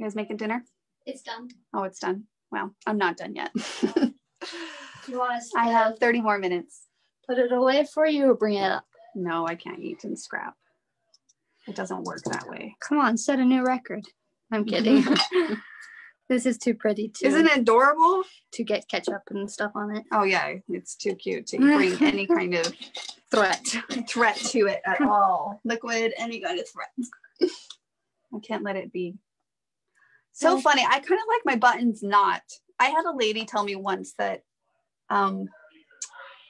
guys making dinner? it's done. Oh, it's done. Well, I'm not done yet. You want to I have 30 more minutes. put it away for you or bring it up? No, I can't eat and scrap. It doesn't work that way. Come on, set a new record. I'm kidding. this is too pretty to Isn't it adorable? to get ketchup and stuff on it. Oh yeah, it's too cute to bring any kind of Threat. threat to it at all. Liquid, any kind of threat. I can't let it be. So funny. I kind of like my buttons not. I had a lady tell me once that um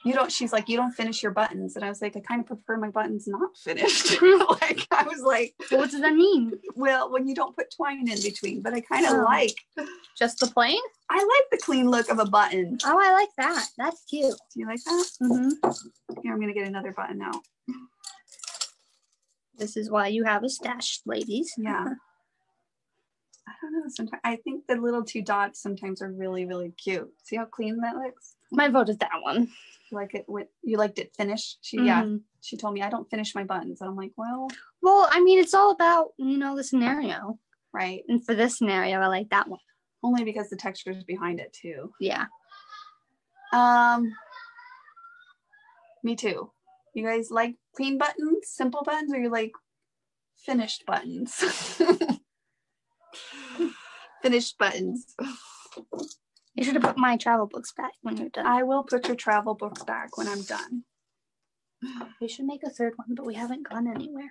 you don't she's like you don't finish your buttons and I was like I kind of prefer my buttons not finished. like I was like What does that mean? well when you don't put twine in between but I kind of Oh. like Just the plain? I like the clean look of a button. Oh, I like that. That's cute. Do you like that? mm-hmm. Here I'm gonna get another button out. This is why you have a stash, ladies. Yeah. I don't know. Sometimes I think the little two dots sometimes are really, really cute. See how clean that looks? My vote is that one. Like it with you liked it finished. She yeah. Mhm. She told me I don't finish my buttons. And I'm like, well, Well, I mean, it's all about, you know, the scenario. right. And for this scenario, I like that one. Only because the texture is behind it too. Yeah. Um me too. You guys like clean buttons, simple buttons, or you like finished buttons? finished buttons. You should have put my travel books back when you're done. I will put your travel books back when I'm done. we should make a third one, but we haven't gone anywhere.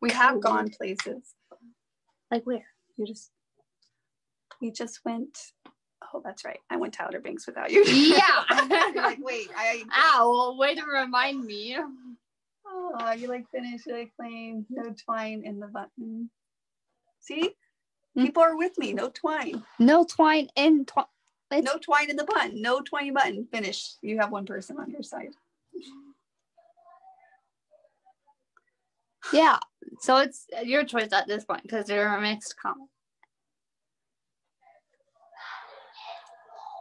we have gone places. Like where? You just we just went oh that's right. I went to Outer Banks without you. Yeah. Like, wait, I Ow, way to remind me. oh you like finish, like plain, no twine in the button. See? Mm. People are with me. No twine. No twine in twine. No twine in the button. No twine button. Finish. You have one person on your side. Yeah. So it's your choice at this point because you're a mixed comment.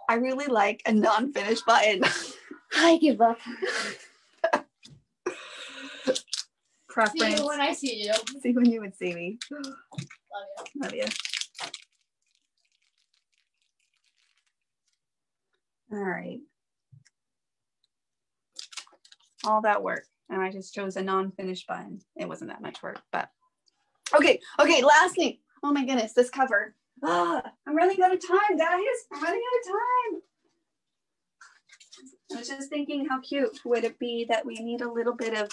I really like a non-finished button. I give up. Preference. When I see you. See when you would see me. Love you. Love you. All right. All that work. And I just chose a non-finished button. It wasn't that much work, but okay. Okay, last thing. Oh my goodness, this cover. Ah, I'm running out of time, guys. I'm running out of time. I was just thinking how cute would it be that we need a little bit of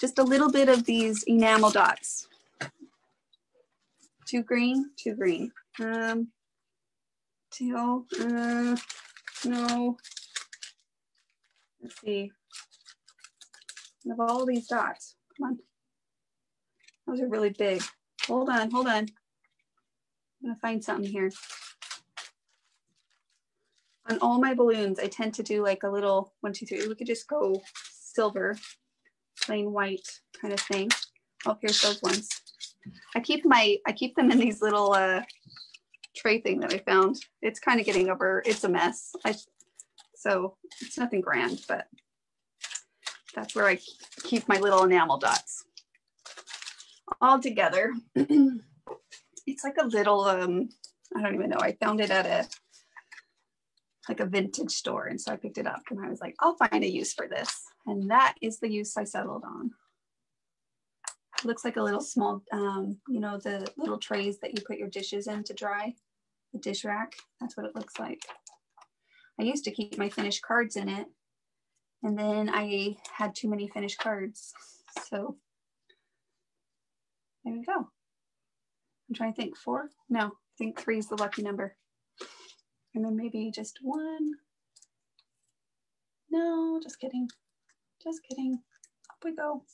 just a little bit of these enamel dots. Too green, too green. Um, Tail, uh, no. Let's see. Of all these dots, come on. Those are really big. Hold on, hold on. I'm gonna find something here. On all my balloons, I tend to do like a little one, two, three. We could just go silver, plain white kind of thing. Oh, here's those ones. I keep my, I keep them in these little uh, tray thing that I found. It's kind of getting over, it's a mess. I, so it's nothing grand, but that's where I keep my little enamel dots all together. it's like a little, um, I don't even know. I found it at a, like a vintage store. And so I picked it up and I was like, I'll find a use for this. And that is the use I settled on. It looks like a little small, um, you know, the little trays that you put your dishes in to dry, the dish rack. That's what it looks like. I used to keep my finished cards in it. And then I had too many finished cards. So there we go. I'm trying to think four. No, I think three is the lucky number. And then maybe just one. No, just kidding. Just kidding. Up we go.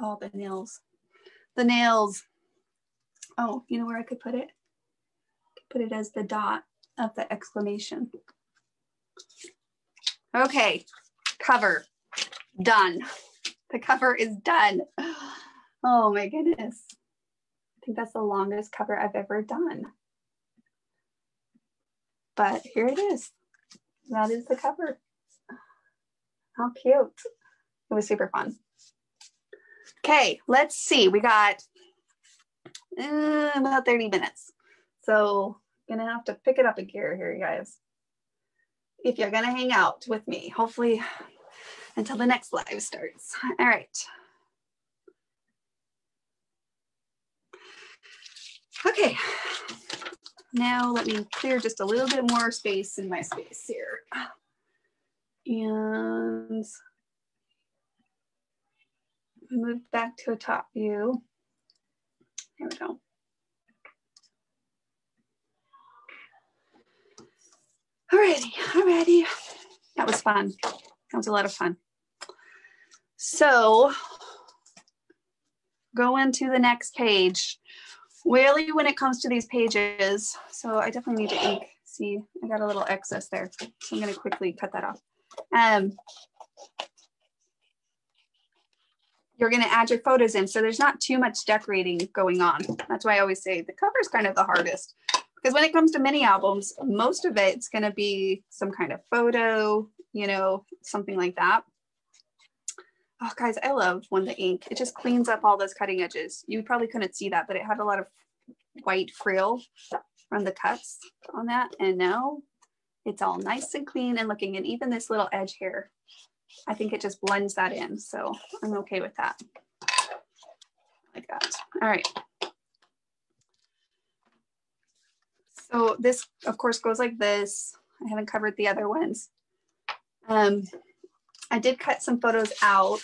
Oh, the nails. The nails. Oh, you know where I could put it? Put it as the dot of the exclamation. Okay, cover, done. The cover is done. Oh my goodness. I think that's the longest cover I've ever done. But here it is. That is the cover. How cute. It was super fun. Okay, let's see. We got uh, about 30 minutes. So gonna have to pick it up a gear here, you guys. If you're gonna hang out with me, hopefully until the next live starts. All right. Okay, now let me clear just a little bit more space in my space here. And move back to a top view. There we go. Alrighty, alrighty. That was fun. That was a lot of fun. So go into the next page. Really, when it comes to these pages, so I definitely need to ink. See, I got a little excess there. So I'm gonna quickly cut that off. Um, you're gonna add your photos in. So there's not too much decorating going on. That's why I always say the cover is kind of the hardest because when it comes to mini albums, most of it's going to be some kind of photo, you know, something like that. Oh, guys, I love when the ink, it just cleans up all those cutting edges. You probably couldn't see that, but it had a lot of white frill from the cuts on that. And now it's all nice and clean and looking. And even this little edge here, I think it just blends that in. So I'm okay with that. Like that. All right. So this, of course, goes like this. I haven't covered the other ones. Um, I did cut some photos out.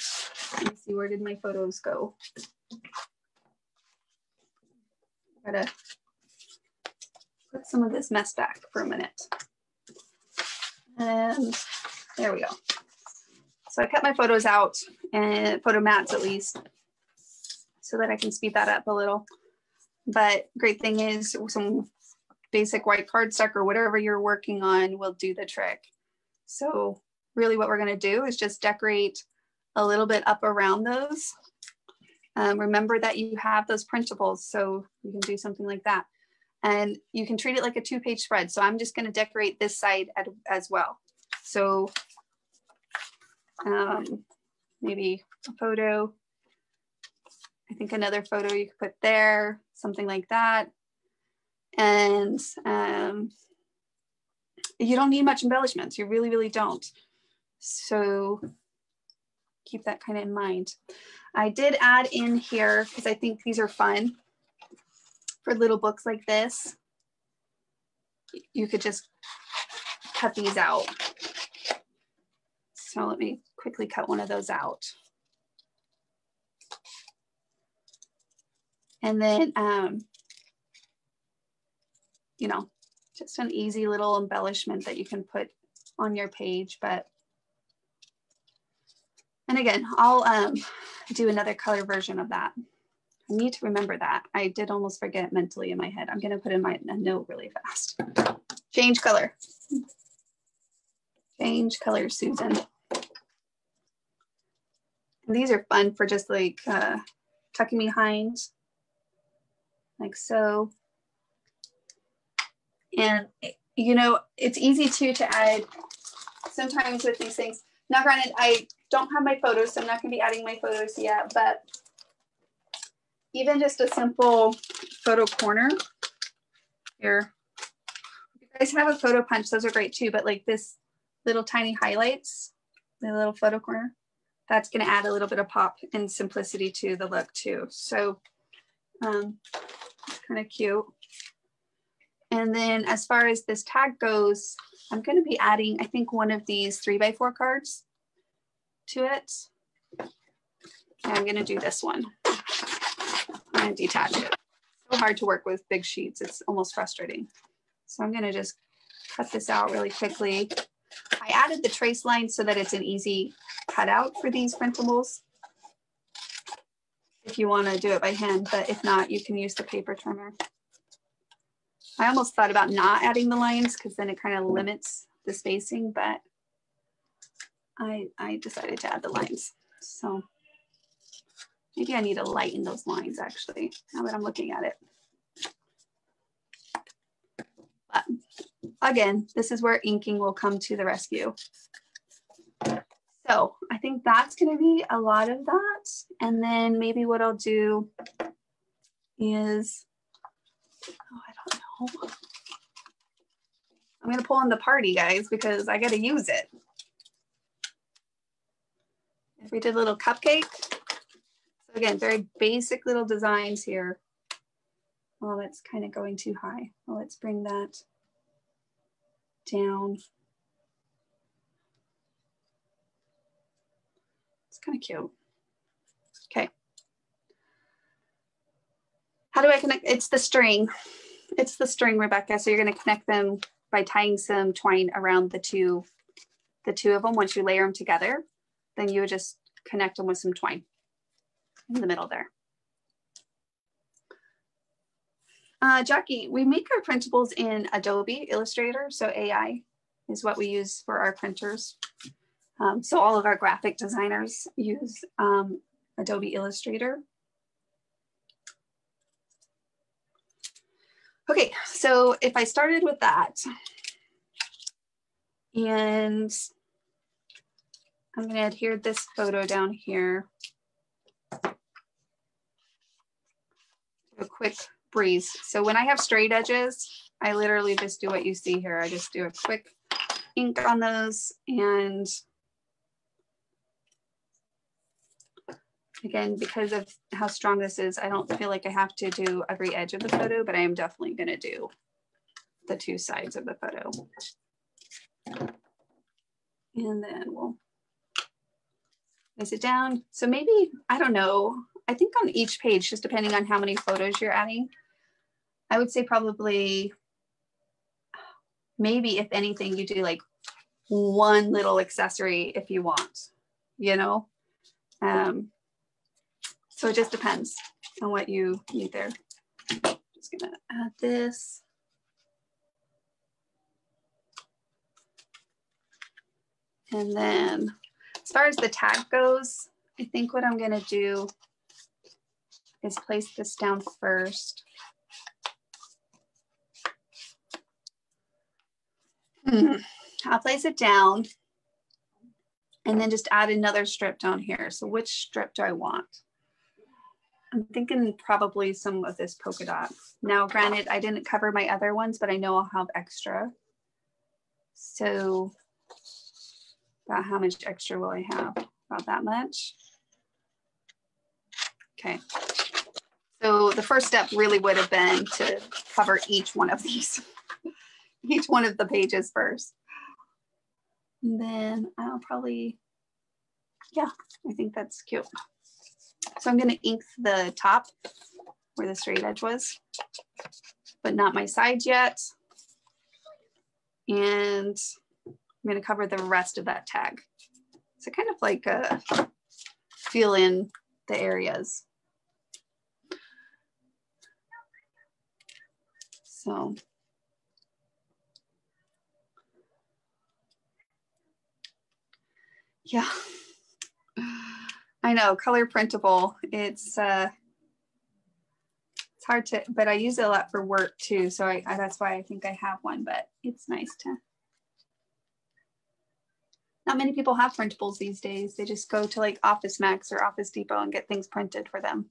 Let me see, where did my photos go? Gotta put some of this mess back for a minute. And there we go. So I cut my photos out and photo mats at least so that I can speed that up a little. But great thing is some basic white cardstock or whatever you're working on will do the trick. So really what we're gonna do is just decorate a little bit up around those. Um, remember that you have those principles, so you can do something like that. And you can treat it like a two page spread. So I'm just gonna decorate this side at, as well. So um, maybe a photo. I think another photo you could put there, something like that and um, you don't need much embellishments. You really, really don't. So keep that kind of in mind. I did add in here because I think these are fun for little books like this. You could just cut these out. So let me quickly cut one of those out. And then um, you know, just an easy little embellishment that you can put on your page. But, and again, I'll um, do another color version of that. I need to remember that. I did almost forget mentally in my head. I'm gonna put in my note really fast. Change color. Change color, Susan. And these are fun for just like uh, tucking behind, like so. And you know, it's easy too to add sometimes with these things. Now granted, I don't have my photos, so I'm not gonna be adding my photos yet, but even just a simple photo corner here. If you guys have a photo punch, those are great too, but like this little tiny highlights, the little photo corner, that's gonna add a little bit of pop and simplicity to the look too. So um, kind of cute. And then as far as this tag goes, I'm gonna be adding, I think one of these three by four cards to it. I'm gonna do this one and detach it. So hard to work with big sheets. It's almost frustrating. So I'm gonna just cut this out really quickly. I added the trace line so that it's an easy cutout for these printables. If you wanna do it by hand, but if not, you can use the paper trimmer. I almost thought about not adding the lines because then it kind of limits the spacing, but I, I decided to add the lines. So Maybe I need to lighten those lines actually, now that I'm looking at it. But again, this is where inking will come to the rescue. So I think that's gonna be a lot of that. And then maybe what I'll do is, oh, I don't know. I'm gonna pull on the party guys because I gotta use it. If we did a little cupcake, So again, very basic little designs here. Well, that's kind of going too high. Well, let's bring that down. It's kind of cute. Okay. How do I connect? It's the string. It's the string, Rebecca. So you're going to connect them by tying some twine around the two, the two of them. Once you layer them together, then you would just connect them with some twine in the middle there. Uh, Jackie, we make our printables in Adobe Illustrator. So AI is what we use for our printers. Um, so all of our graphic designers use um, Adobe Illustrator. Okay, so if I started with that, and I'm gonna adhere this photo down here. a quick breeze. So when I have straight edges, I literally just do what you see here. I just do a quick ink on those and again, because of how strong this is, I don't feel like I have to do every edge of the photo, but I am definitely gonna do the two sides of the photo. And then we'll place it down. So maybe, I don't know, I think on each page, just depending on how many photos you're adding, I would say probably maybe if anything, you do like one little accessory if you want, you know? Um, so it just depends on what you need there. Just gonna add this. And then as far as the tag goes, I think what I'm gonna do is place this down first. Hmm. I'll place it down and then just add another strip down here. So which strip do I want? I'm thinking probably some of this polka dot. Now, granted, I didn't cover my other ones, but I know I'll have extra. So about how much extra will I have? About that much. Okay. So the first step really would have been to cover each one of these, each one of the pages first. And then I'll probably, yeah, I think that's cute. So I'm gonna ink the top where the straight edge was. but not my sides yet. And I'm gonna cover the rest of that tag. So kind of like a fill in the areas. So yeah, I know color printable. It's uh, it's hard to, but I use it a lot for work too. So I, I that's why I think I have one. But it's nice to. Not many people have printables these days. They just go to like Office Max or Office Depot and get things printed for them.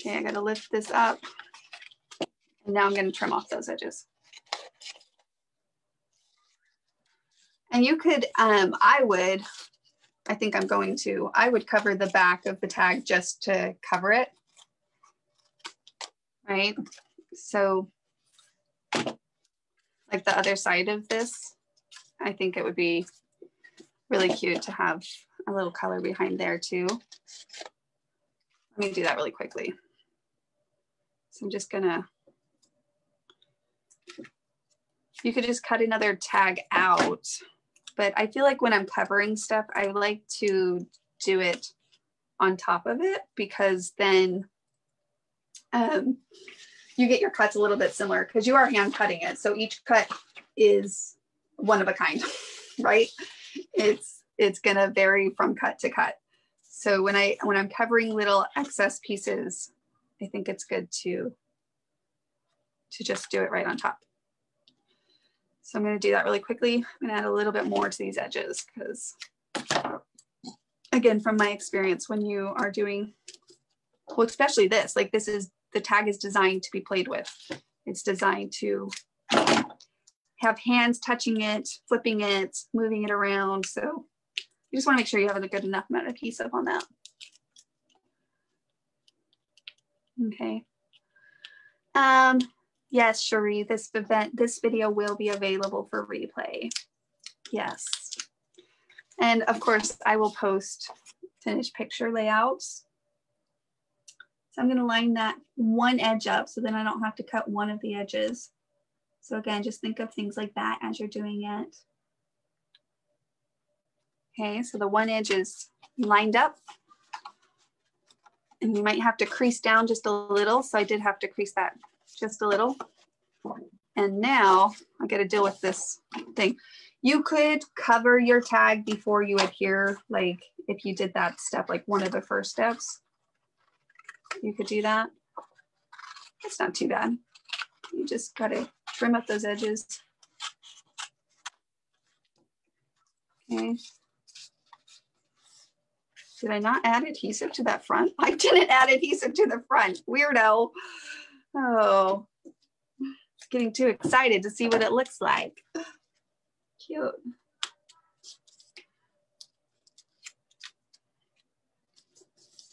Okay, I got to lift this up. And now I'm going to trim off those edges. And you could, um, I would, I think I'm going to, I would cover the back of the tag just to cover it. Right? So like the other side of this, I think it would be really cute to have a little color behind there too. Let me do that really quickly. So I'm just gonna you could just cut another tag out. But I feel like when I'm covering stuff, I like to do it on top of it because then um, you get your cuts a little bit similar because you are hand cutting it. So each cut is one of a kind, right? It's it's gonna vary from cut to cut. So when I when I'm covering little excess pieces, I think it's good to to just do it right on top. So I'm going to do that really quickly. I'm going to add a little bit more to these edges because again, from my experience, when you are doing, well, especially this, like this is, the tag is designed to be played with. It's designed to have hands touching it, flipping it, moving it around. So you just want to make sure you have a good enough amount of adhesive on that. Okay. Um, Yes, Cherie, this event, this video will be available for replay. Yes. And of course, I will post finished picture layouts. So I'm gonna line that one edge up so then I don't have to cut one of the edges. So again, just think of things like that as you're doing it. Okay, so the one edge is lined up. And you might have to crease down just a little. So I did have to crease that just a little. And now I got to deal with this thing. You could cover your tag before you adhere, like if you did that step, like one of the first steps, you could do that. It's not too bad. You just got to trim up those edges. Okay. Did I not add adhesive to that front? I didn't add adhesive to the front. Weirdo. Oh, getting too excited to see what it looks like. Cute.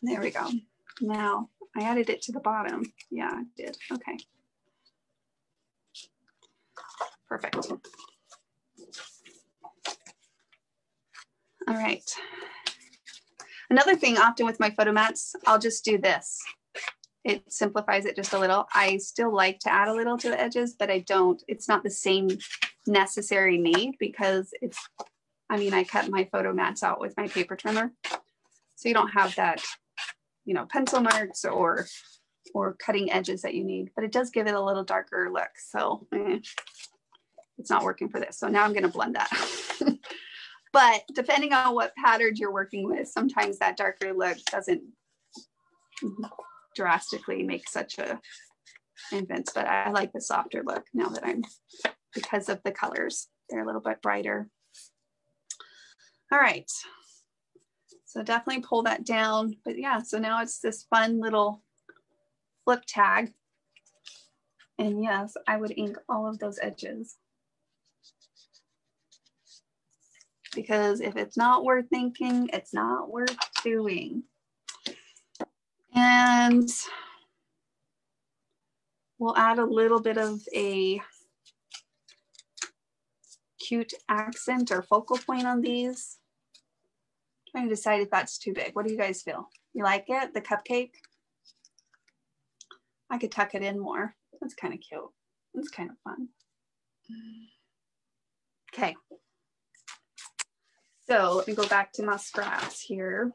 There we go. Now I added it to the bottom. Yeah, I did. Okay. Perfect. All right. Another thing often with my photo mats, I'll just do this it simplifies it just a little. I still like to add a little to the edges, but I don't, it's not the same necessary need because it's, I mean, I cut my photo mats out with my paper trimmer. So you don't have that, you know, pencil marks or, or cutting edges that you need, but it does give it a little darker look. So eh, it's not working for this. So now I'm going to blend that. but depending on what pattern you're working with, sometimes that darker look doesn't drastically make such a difference, but I like the softer look now that I'm, because of the colors, they're a little bit brighter. All right, so definitely pull that down, but yeah, so now it's this fun little flip tag. And yes, I would ink all of those edges. Because if it's not worth thinking, it's not worth doing. And we'll add a little bit of a cute accent or focal point on these. I'm trying to decide if that's too big. What do you guys feel? You like it, the cupcake? I could tuck it in more. That's kind of cute. That's kind of fun. Okay. So let me go back to my scraps here.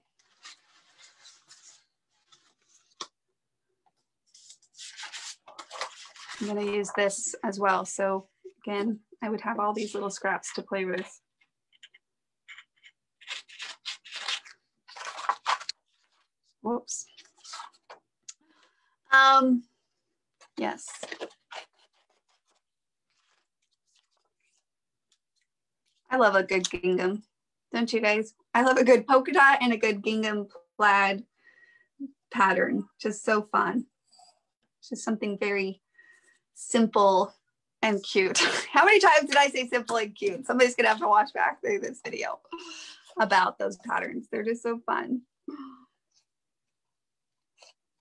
I'm to use this as well. So again, I would have all these little scraps to play with. Whoops. Um, yes. I love a good gingham, don't you guys? I love a good polka dot and a good gingham plaid pattern. Just so fun. Just something very simple and cute. How many times did I say simple and cute? Somebody's gonna have to watch back through this video about those patterns. They're just so fun.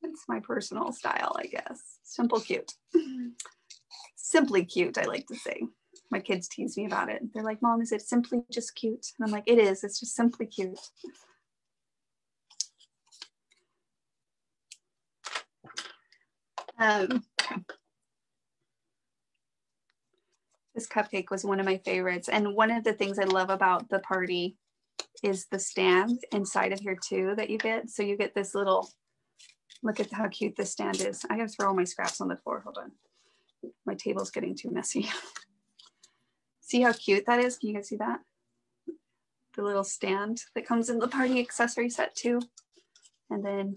It's my personal style, I guess. Simple cute. Simply cute, I like to say. My kids tease me about it. They're like, Mom, is it simply just cute? And I'm like, it is. It's just simply cute. Um, this cupcake was one of my favorites. And one of the things I love about the party is the stand inside of here too that you get. So you get this little, look at how cute this stand is. I gotta throw all my scraps on the floor, hold on. My table's getting too messy. see how cute that is? Can you guys see that? The little stand that comes in the party accessory set too. And then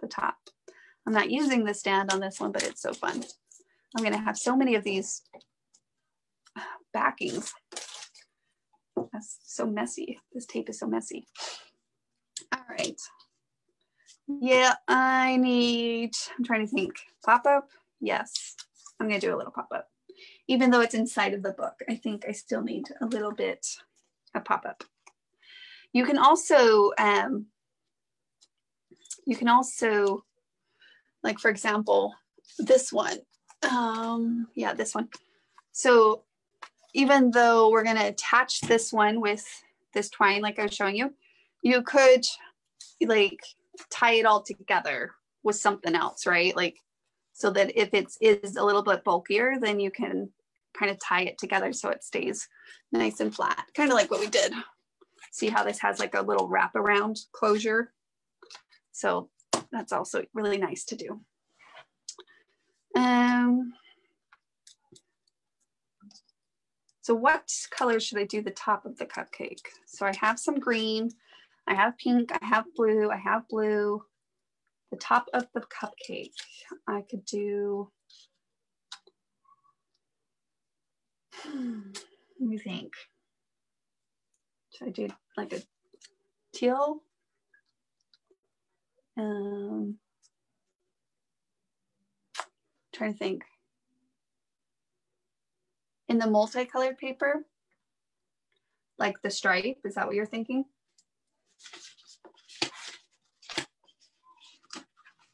the top. I'm not using the stand on this one, but it's so fun. I'm gonna have so many of these backings. That's so messy. This tape is so messy. All right. Yeah, I need, I'm trying to think, pop-up? Yes, I'm gonna do a little pop-up. Even though it's inside of the book, I think I still need a little bit of pop-up. You can also, um, you can also, like for example, this one, um, yeah, this one. So even though we're going to attach this one with this twine like I was showing you, you could like tie it all together with something else, right? Like so that if it is a little bit bulkier, then you can kind of tie it together so it stays nice and flat, kind of like what we did. See how this has like a little wraparound closure. So that's also really nice to do. Um, So what color should I do the top of the cupcake? So I have some green, I have pink, I have blue, I have blue. The top of the cupcake, I could do, let me think. Should I do like a teal? Um, trying to think in the multicolored paper, like the stripe, is that what you're thinking?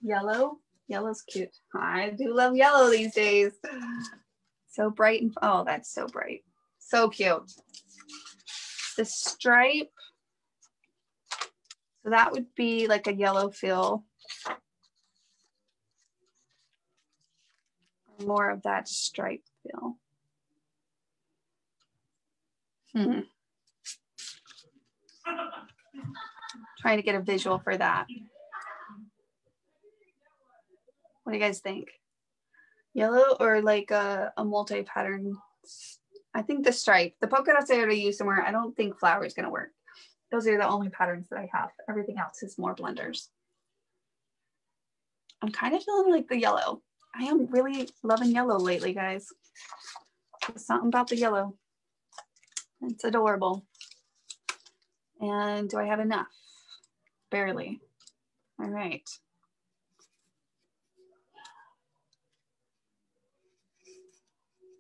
Yellow, yellow's cute. I do love yellow these days. So bright and, oh, that's so bright. So cute. The stripe, so that would be like a yellow feel. More of that stripe feel. Hmm. Trying to get a visual for that. What do you guys think? Yellow or like a, a multi-pattern? I think the stripe. The polka dots I already used somewhere. I don't think flower is going to work. Those are the only patterns that I have. Everything else is more blenders. I'm kind of feeling like the yellow. I am really loving yellow lately, guys. There's something about the yellow. It's adorable. And do I have enough? Barely. All right.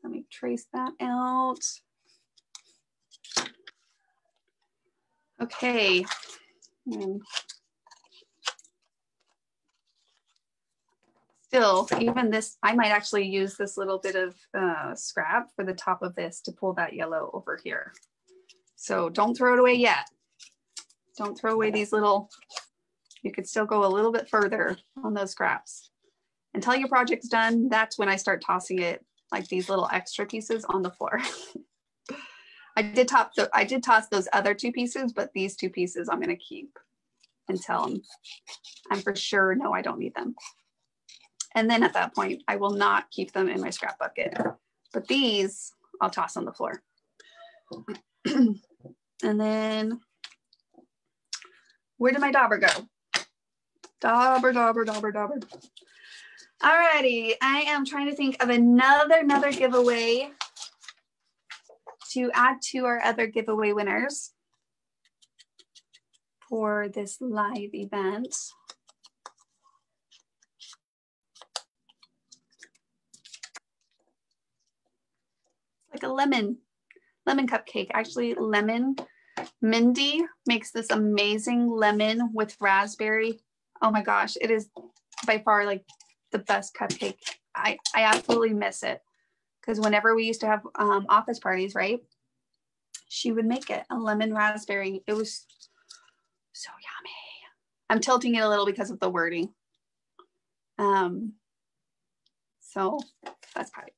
Let me trace that out. Okay. Still, even this, I might actually use this little bit of uh, scrap for the top of this to pull that yellow over here. So don't throw it away yet. Don't throw away these little, you could still go a little bit further on those scraps Until your project's done, that's when I start tossing it like these little extra pieces on the floor. I did top the, I did toss those other two pieces, but these two pieces I'm gonna keep until I'm, I'm for sure no, I don't need them. And then at that point, I will not keep them in my scrap bucket. But these I'll toss on the floor. and then where did my dauber go? Dauber, dauber, dauber, dauber. Alrighty, I am trying to think of another, another giveaway to add to our other giveaway winners for this live event. Like a lemon, lemon cupcake. Actually, lemon. Mindy makes this amazing lemon with raspberry. Oh my gosh, it is by far like the best cupcake. I, I absolutely miss it because whenever we used to have um, office parties, right? She would make it a lemon raspberry. It was so yummy. I'm tilting it a little because of the wording. Um, so that's probably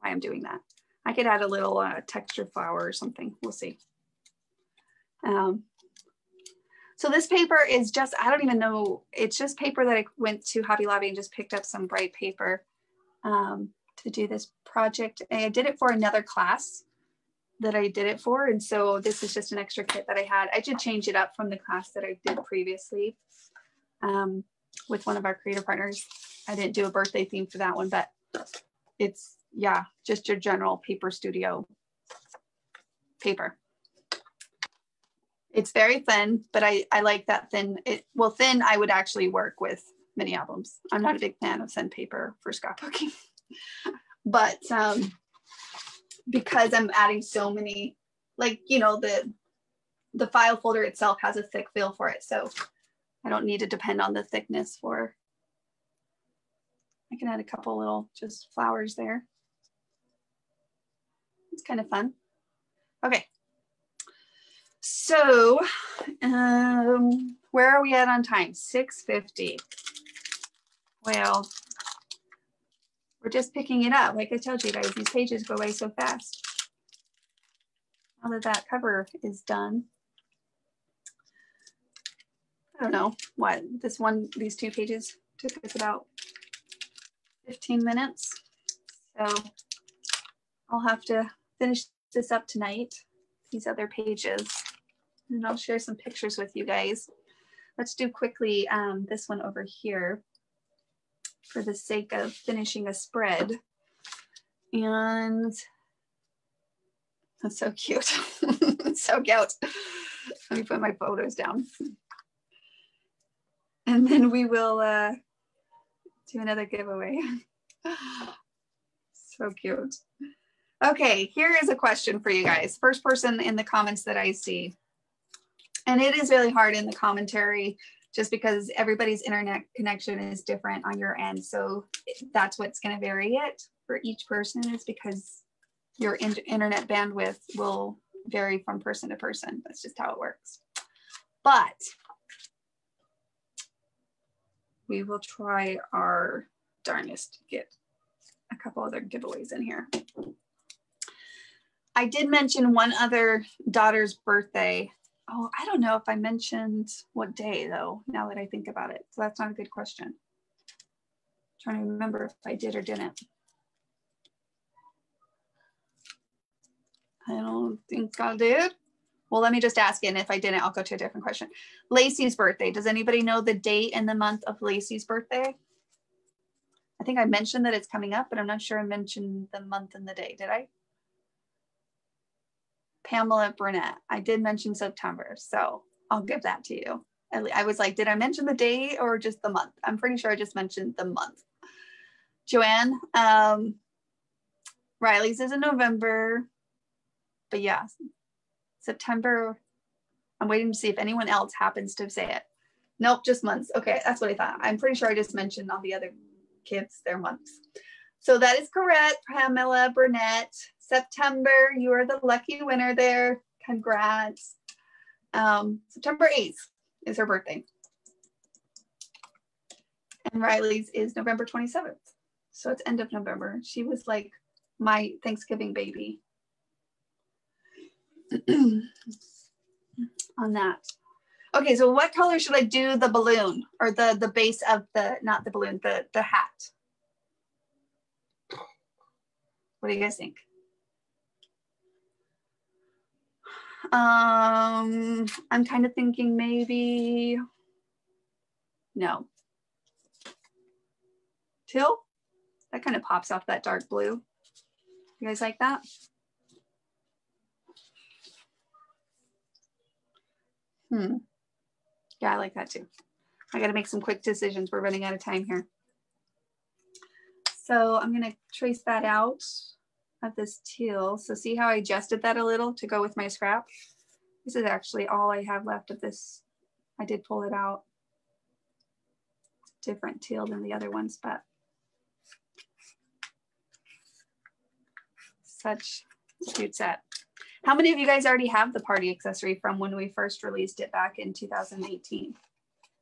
why I'm doing that. I could add a little uh, texture flower or something. We'll see. Um, so this paper is just, I don't even know, it's just paper that I went to Hobby Lobby and just picked up some bright paper um, to do this project. And I did it for another class that I did it for. And so this is just an extra kit that I had. I did change it up from the class that I did previously um, with one of our creator partners. I didn't do a birthday theme for that one, but it's, yeah, just your general paper studio paper. It's very thin, but I, I like that thin. It, well, thin I would actually work with mini albums. I'm not a big fan of thin paper for scrapbooking, but um, because I'm adding so many, like, you know, the, the file folder itself has a thick feel for it. So I don't need to depend on the thickness for, I can add a couple little just flowers there. It's kind of fun. Okay. So um, where are we at on time? 6.50. Well, we're just picking it up. Like I told you guys, these pages go away so fast. Now that that cover is done, I don't know what this one, these two pages took us about 15 minutes. So I'll have to finish this up tonight, these other pages, and I'll share some pictures with you guys. Let's do quickly um, this one over here for the sake of finishing a spread. And that's so cute. so cute. Let me put my photos down. And then we will uh, do another giveaway. so cute. Okay, here is a question for you guys. First person in the comments that I see. And it is really hard in the commentary just because everybody's internet connection is different on your end. So that's what's going to vary it for each person is because your in internet bandwidth will vary from person to person. That's just how it works. But we will try our darnest to get a couple other giveaways in here. I did mention one other daughter's birthday Oh, I don't know if I mentioned what day though, now that I think about it. So that's not a good question. I'm trying to remember if I did or didn't. I don't think I did. Well, let me just ask it. And if I didn't, I'll go to a different question. Lacey's birthday. Does anybody know the date and the month of Lacey's birthday? I think I mentioned that it's coming up, but I'm not sure I mentioned the month and the day. Did I? Pamela Burnett. I did mention September, so I'll give that to you. I was like, did I mention the day or just the month? I'm pretty sure I just mentioned the month. Joanne, um, Riley's is in November, but yeah, September. I'm waiting to see if anyone else happens to say it. Nope, just months. Okay, that's what I thought. I'm pretty sure I just mentioned all the other kids, their months. So that is correct, Pamela Burnett. September, you are the lucky winner there. Congrats. Um, September 8th is her birthday. And Riley's is November 27th. So it's end of November. She was like my Thanksgiving baby on that. Okay, so what color should I do the balloon or the the base of the not the balloon, the the hat? What do you guys think? Um, I'm kind of thinking maybe no. Teal? That kind of pops off that dark blue. You guys like that? Hmm. Yeah, I like that too. I got to make some quick decisions. We're running out of time here. So I'm going to trace that out of this teal. So see how I adjusted that a little to go with my scrap? This is actually all I have left of this. I did pull it out. Different teal than the other ones, but such cute set. How many of you guys already have the party accessory from when we first released it back in 2018?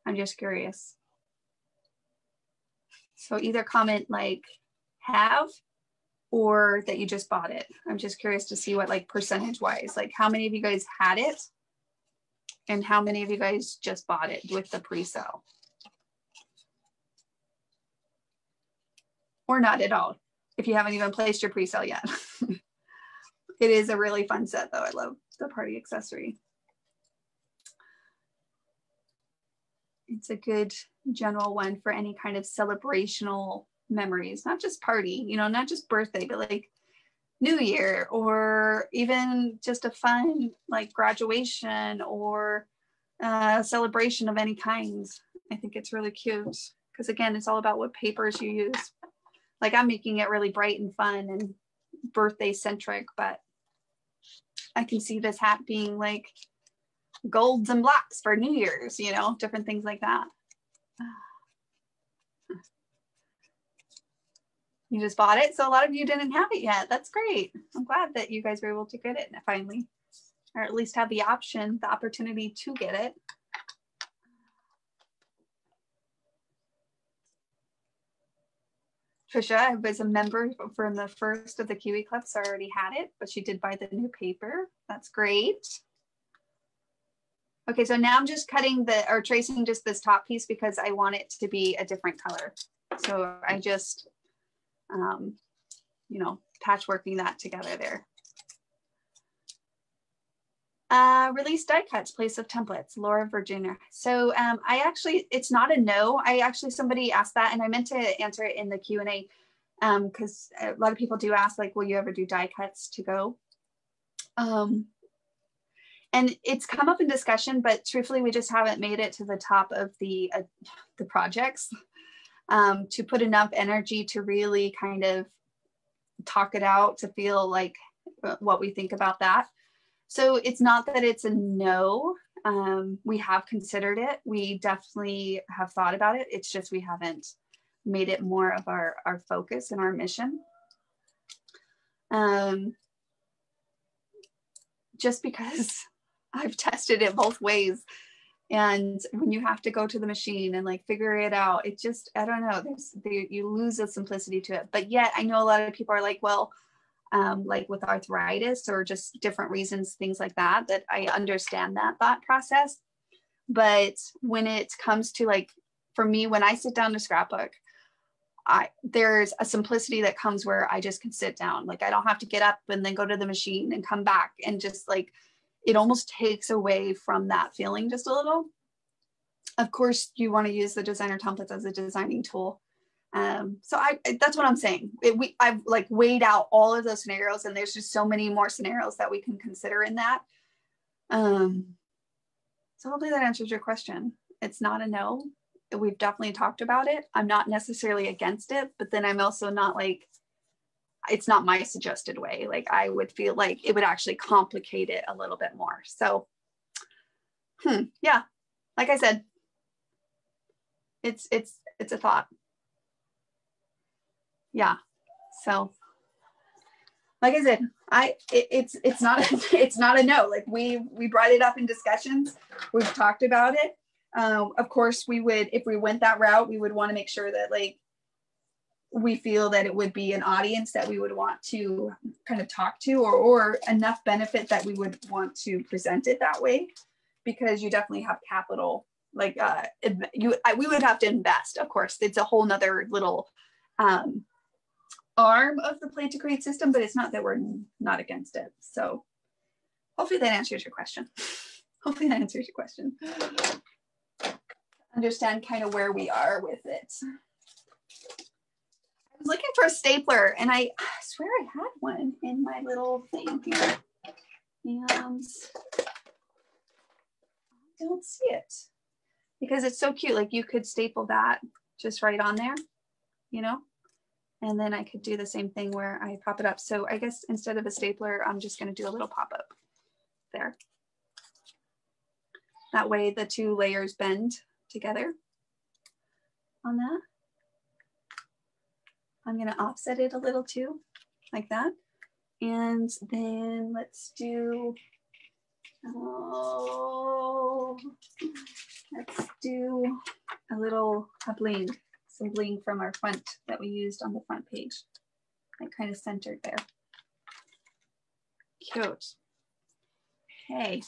I'm just curious. So either comment like have or that you just bought it. I'm just curious to see what like percentage wise, like how many of you guys had it and how many of you guys just bought it with the pre-sale? Or not at all, if you haven't even placed your pre-sale yet. It is a really fun set though. I love the party accessory. It's a good general one for any kind of celebrational memories, not just party, you know, not just birthday, but like New Year or even just a fun like graduation or uh, celebration of any kind. I think it's really cute because again, it's all about what papers you use. Like I'm making it really bright and fun and birthday centric, but I can see this hat being like golds and blacks for New Year's, you know, different things like that. You just bought it. So a lot of you didn't have it yet. That's great. I'm glad that you guys were able to get it finally, or at least have the option, the opportunity to get it. Trisha was a member from the first of the Kiwi Club, so I already had it, but she did buy the new paper. That's great. Okay, so now I'm just cutting the, or tracing just this top piece because I want it to be a different color. So I just, um, you know, patchworking that together there. Uh, release die cuts, place of templates, Laura Virginia. So um, I actually, it's not a no. I actually, somebody asked that and I meant to answer it in the Q&A because um, a lot of people do ask like, will you ever do die cuts to go? Um, and it's come up in discussion, but truthfully, we just haven't made it to the top of the, uh, the projects um, to put enough energy to really kind of talk it out to feel like uh, what we think about that. So it's not that it's a no. Um, we have considered it. We definitely have thought about it. It's just we haven't made it more of our, our focus and our mission. Um, just because I've tested it both ways. And when you have to go to the machine and like figure it out, it just, I don't know, there's, there, you lose the simplicity to it. But yet I know a lot of people are like, well, um, like with arthritis or just different reasons, things like that, that I understand that thought process. But when it comes to like, for me, when I sit down to scrapbook, I there's a simplicity that comes where I just can sit down. Like I don't have to get up and then go to the machine and come back and just like it almost takes away from that feeling just a little. Of course, you want to use the designer templates as a designing tool, um, so I that's what I'm saying. It, we I've like weighed out all of those scenarios, and there's just so many more scenarios that we can consider in that. Um, so hopefully that answers your question. It's not a no. We've definitely talked about it. I'm not necessarily against it, but then I'm also not like it's not my suggested way. Like I would feel like it would actually complicate it a little bit more. So, hmm, yeah, like I said, it's it's it's a thought yeah so like i said i it, it's it's not a, it's not a no like we we brought it up in discussions we've talked about it Um, of course, we would, if we went that route, we would want to make sure that like we feel that it would be an audience that we would want to kind of talk to or, or enough benefit that we would want to present it that way. Because you definitely have capital like uh you I, we would have to invest of course. It's a whole nother little um arm of the Play-to-Create system but it's not that we're not against it. So hopefully that answers your question. Hopefully that answers your question. Understand kind of where we are with it was looking for a stapler and I, I swear I had one in my little thing here and I don't see it because it's so cute. Like you could staple that just right on there, you know? And then I could do the same thing where I pop it up. So I guess instead of a stapler, I'm just gonna do a little pop up there. That way the two layers bend together on that. I'm gonna offset it a little too, like that. And then let's do, oh, let's do a little a bling, some bling from our front that we used on the front page. Like kind of centered there. Cute. Okay.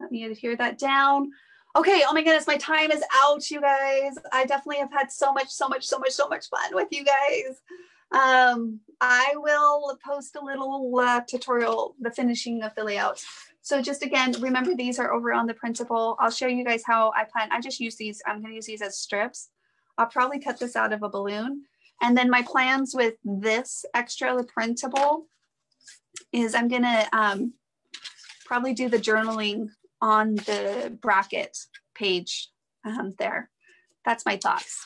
Let me adhere that down. Okay, oh my goodness, my time is out, you guys. I definitely have had so much, so much, so much, so much fun with you guys. Um, I will post a little uh, tutorial, the finishing of the layout. So just again, remember these are over on the printable. I'll show you guys how I plan. I just use these, I'm gonna use these as strips. I'll probably cut this out of a balloon. And then my plans with this extra printable is I'm gonna um, probably do the journaling on the bracket page um, there. That's my thoughts.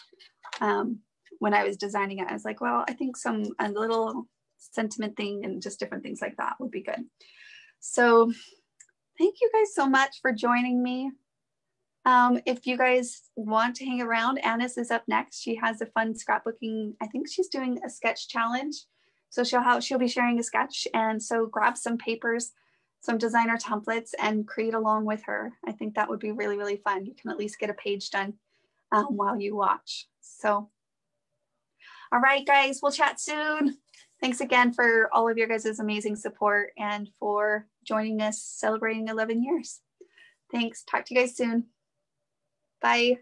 Um, when I was designing it, I was like, well, I think some a little sentiment thing and just different things like that would be good. So thank you guys so much for joining me. Um, if you guys want to hang around, Annis is up next. She has a fun scrapbooking. I think she's doing a sketch challenge. So she'll have, she'll be sharing a sketch. And so grab some papers, some designer templates and create along with her. I think that would be really, really fun. You can at least get a page done um, while you watch. So, all right, guys, we'll chat soon. Thanks again for all of your guys' amazing support and for joining us celebrating 11 years. Thanks. Talk to you guys soon. Bye.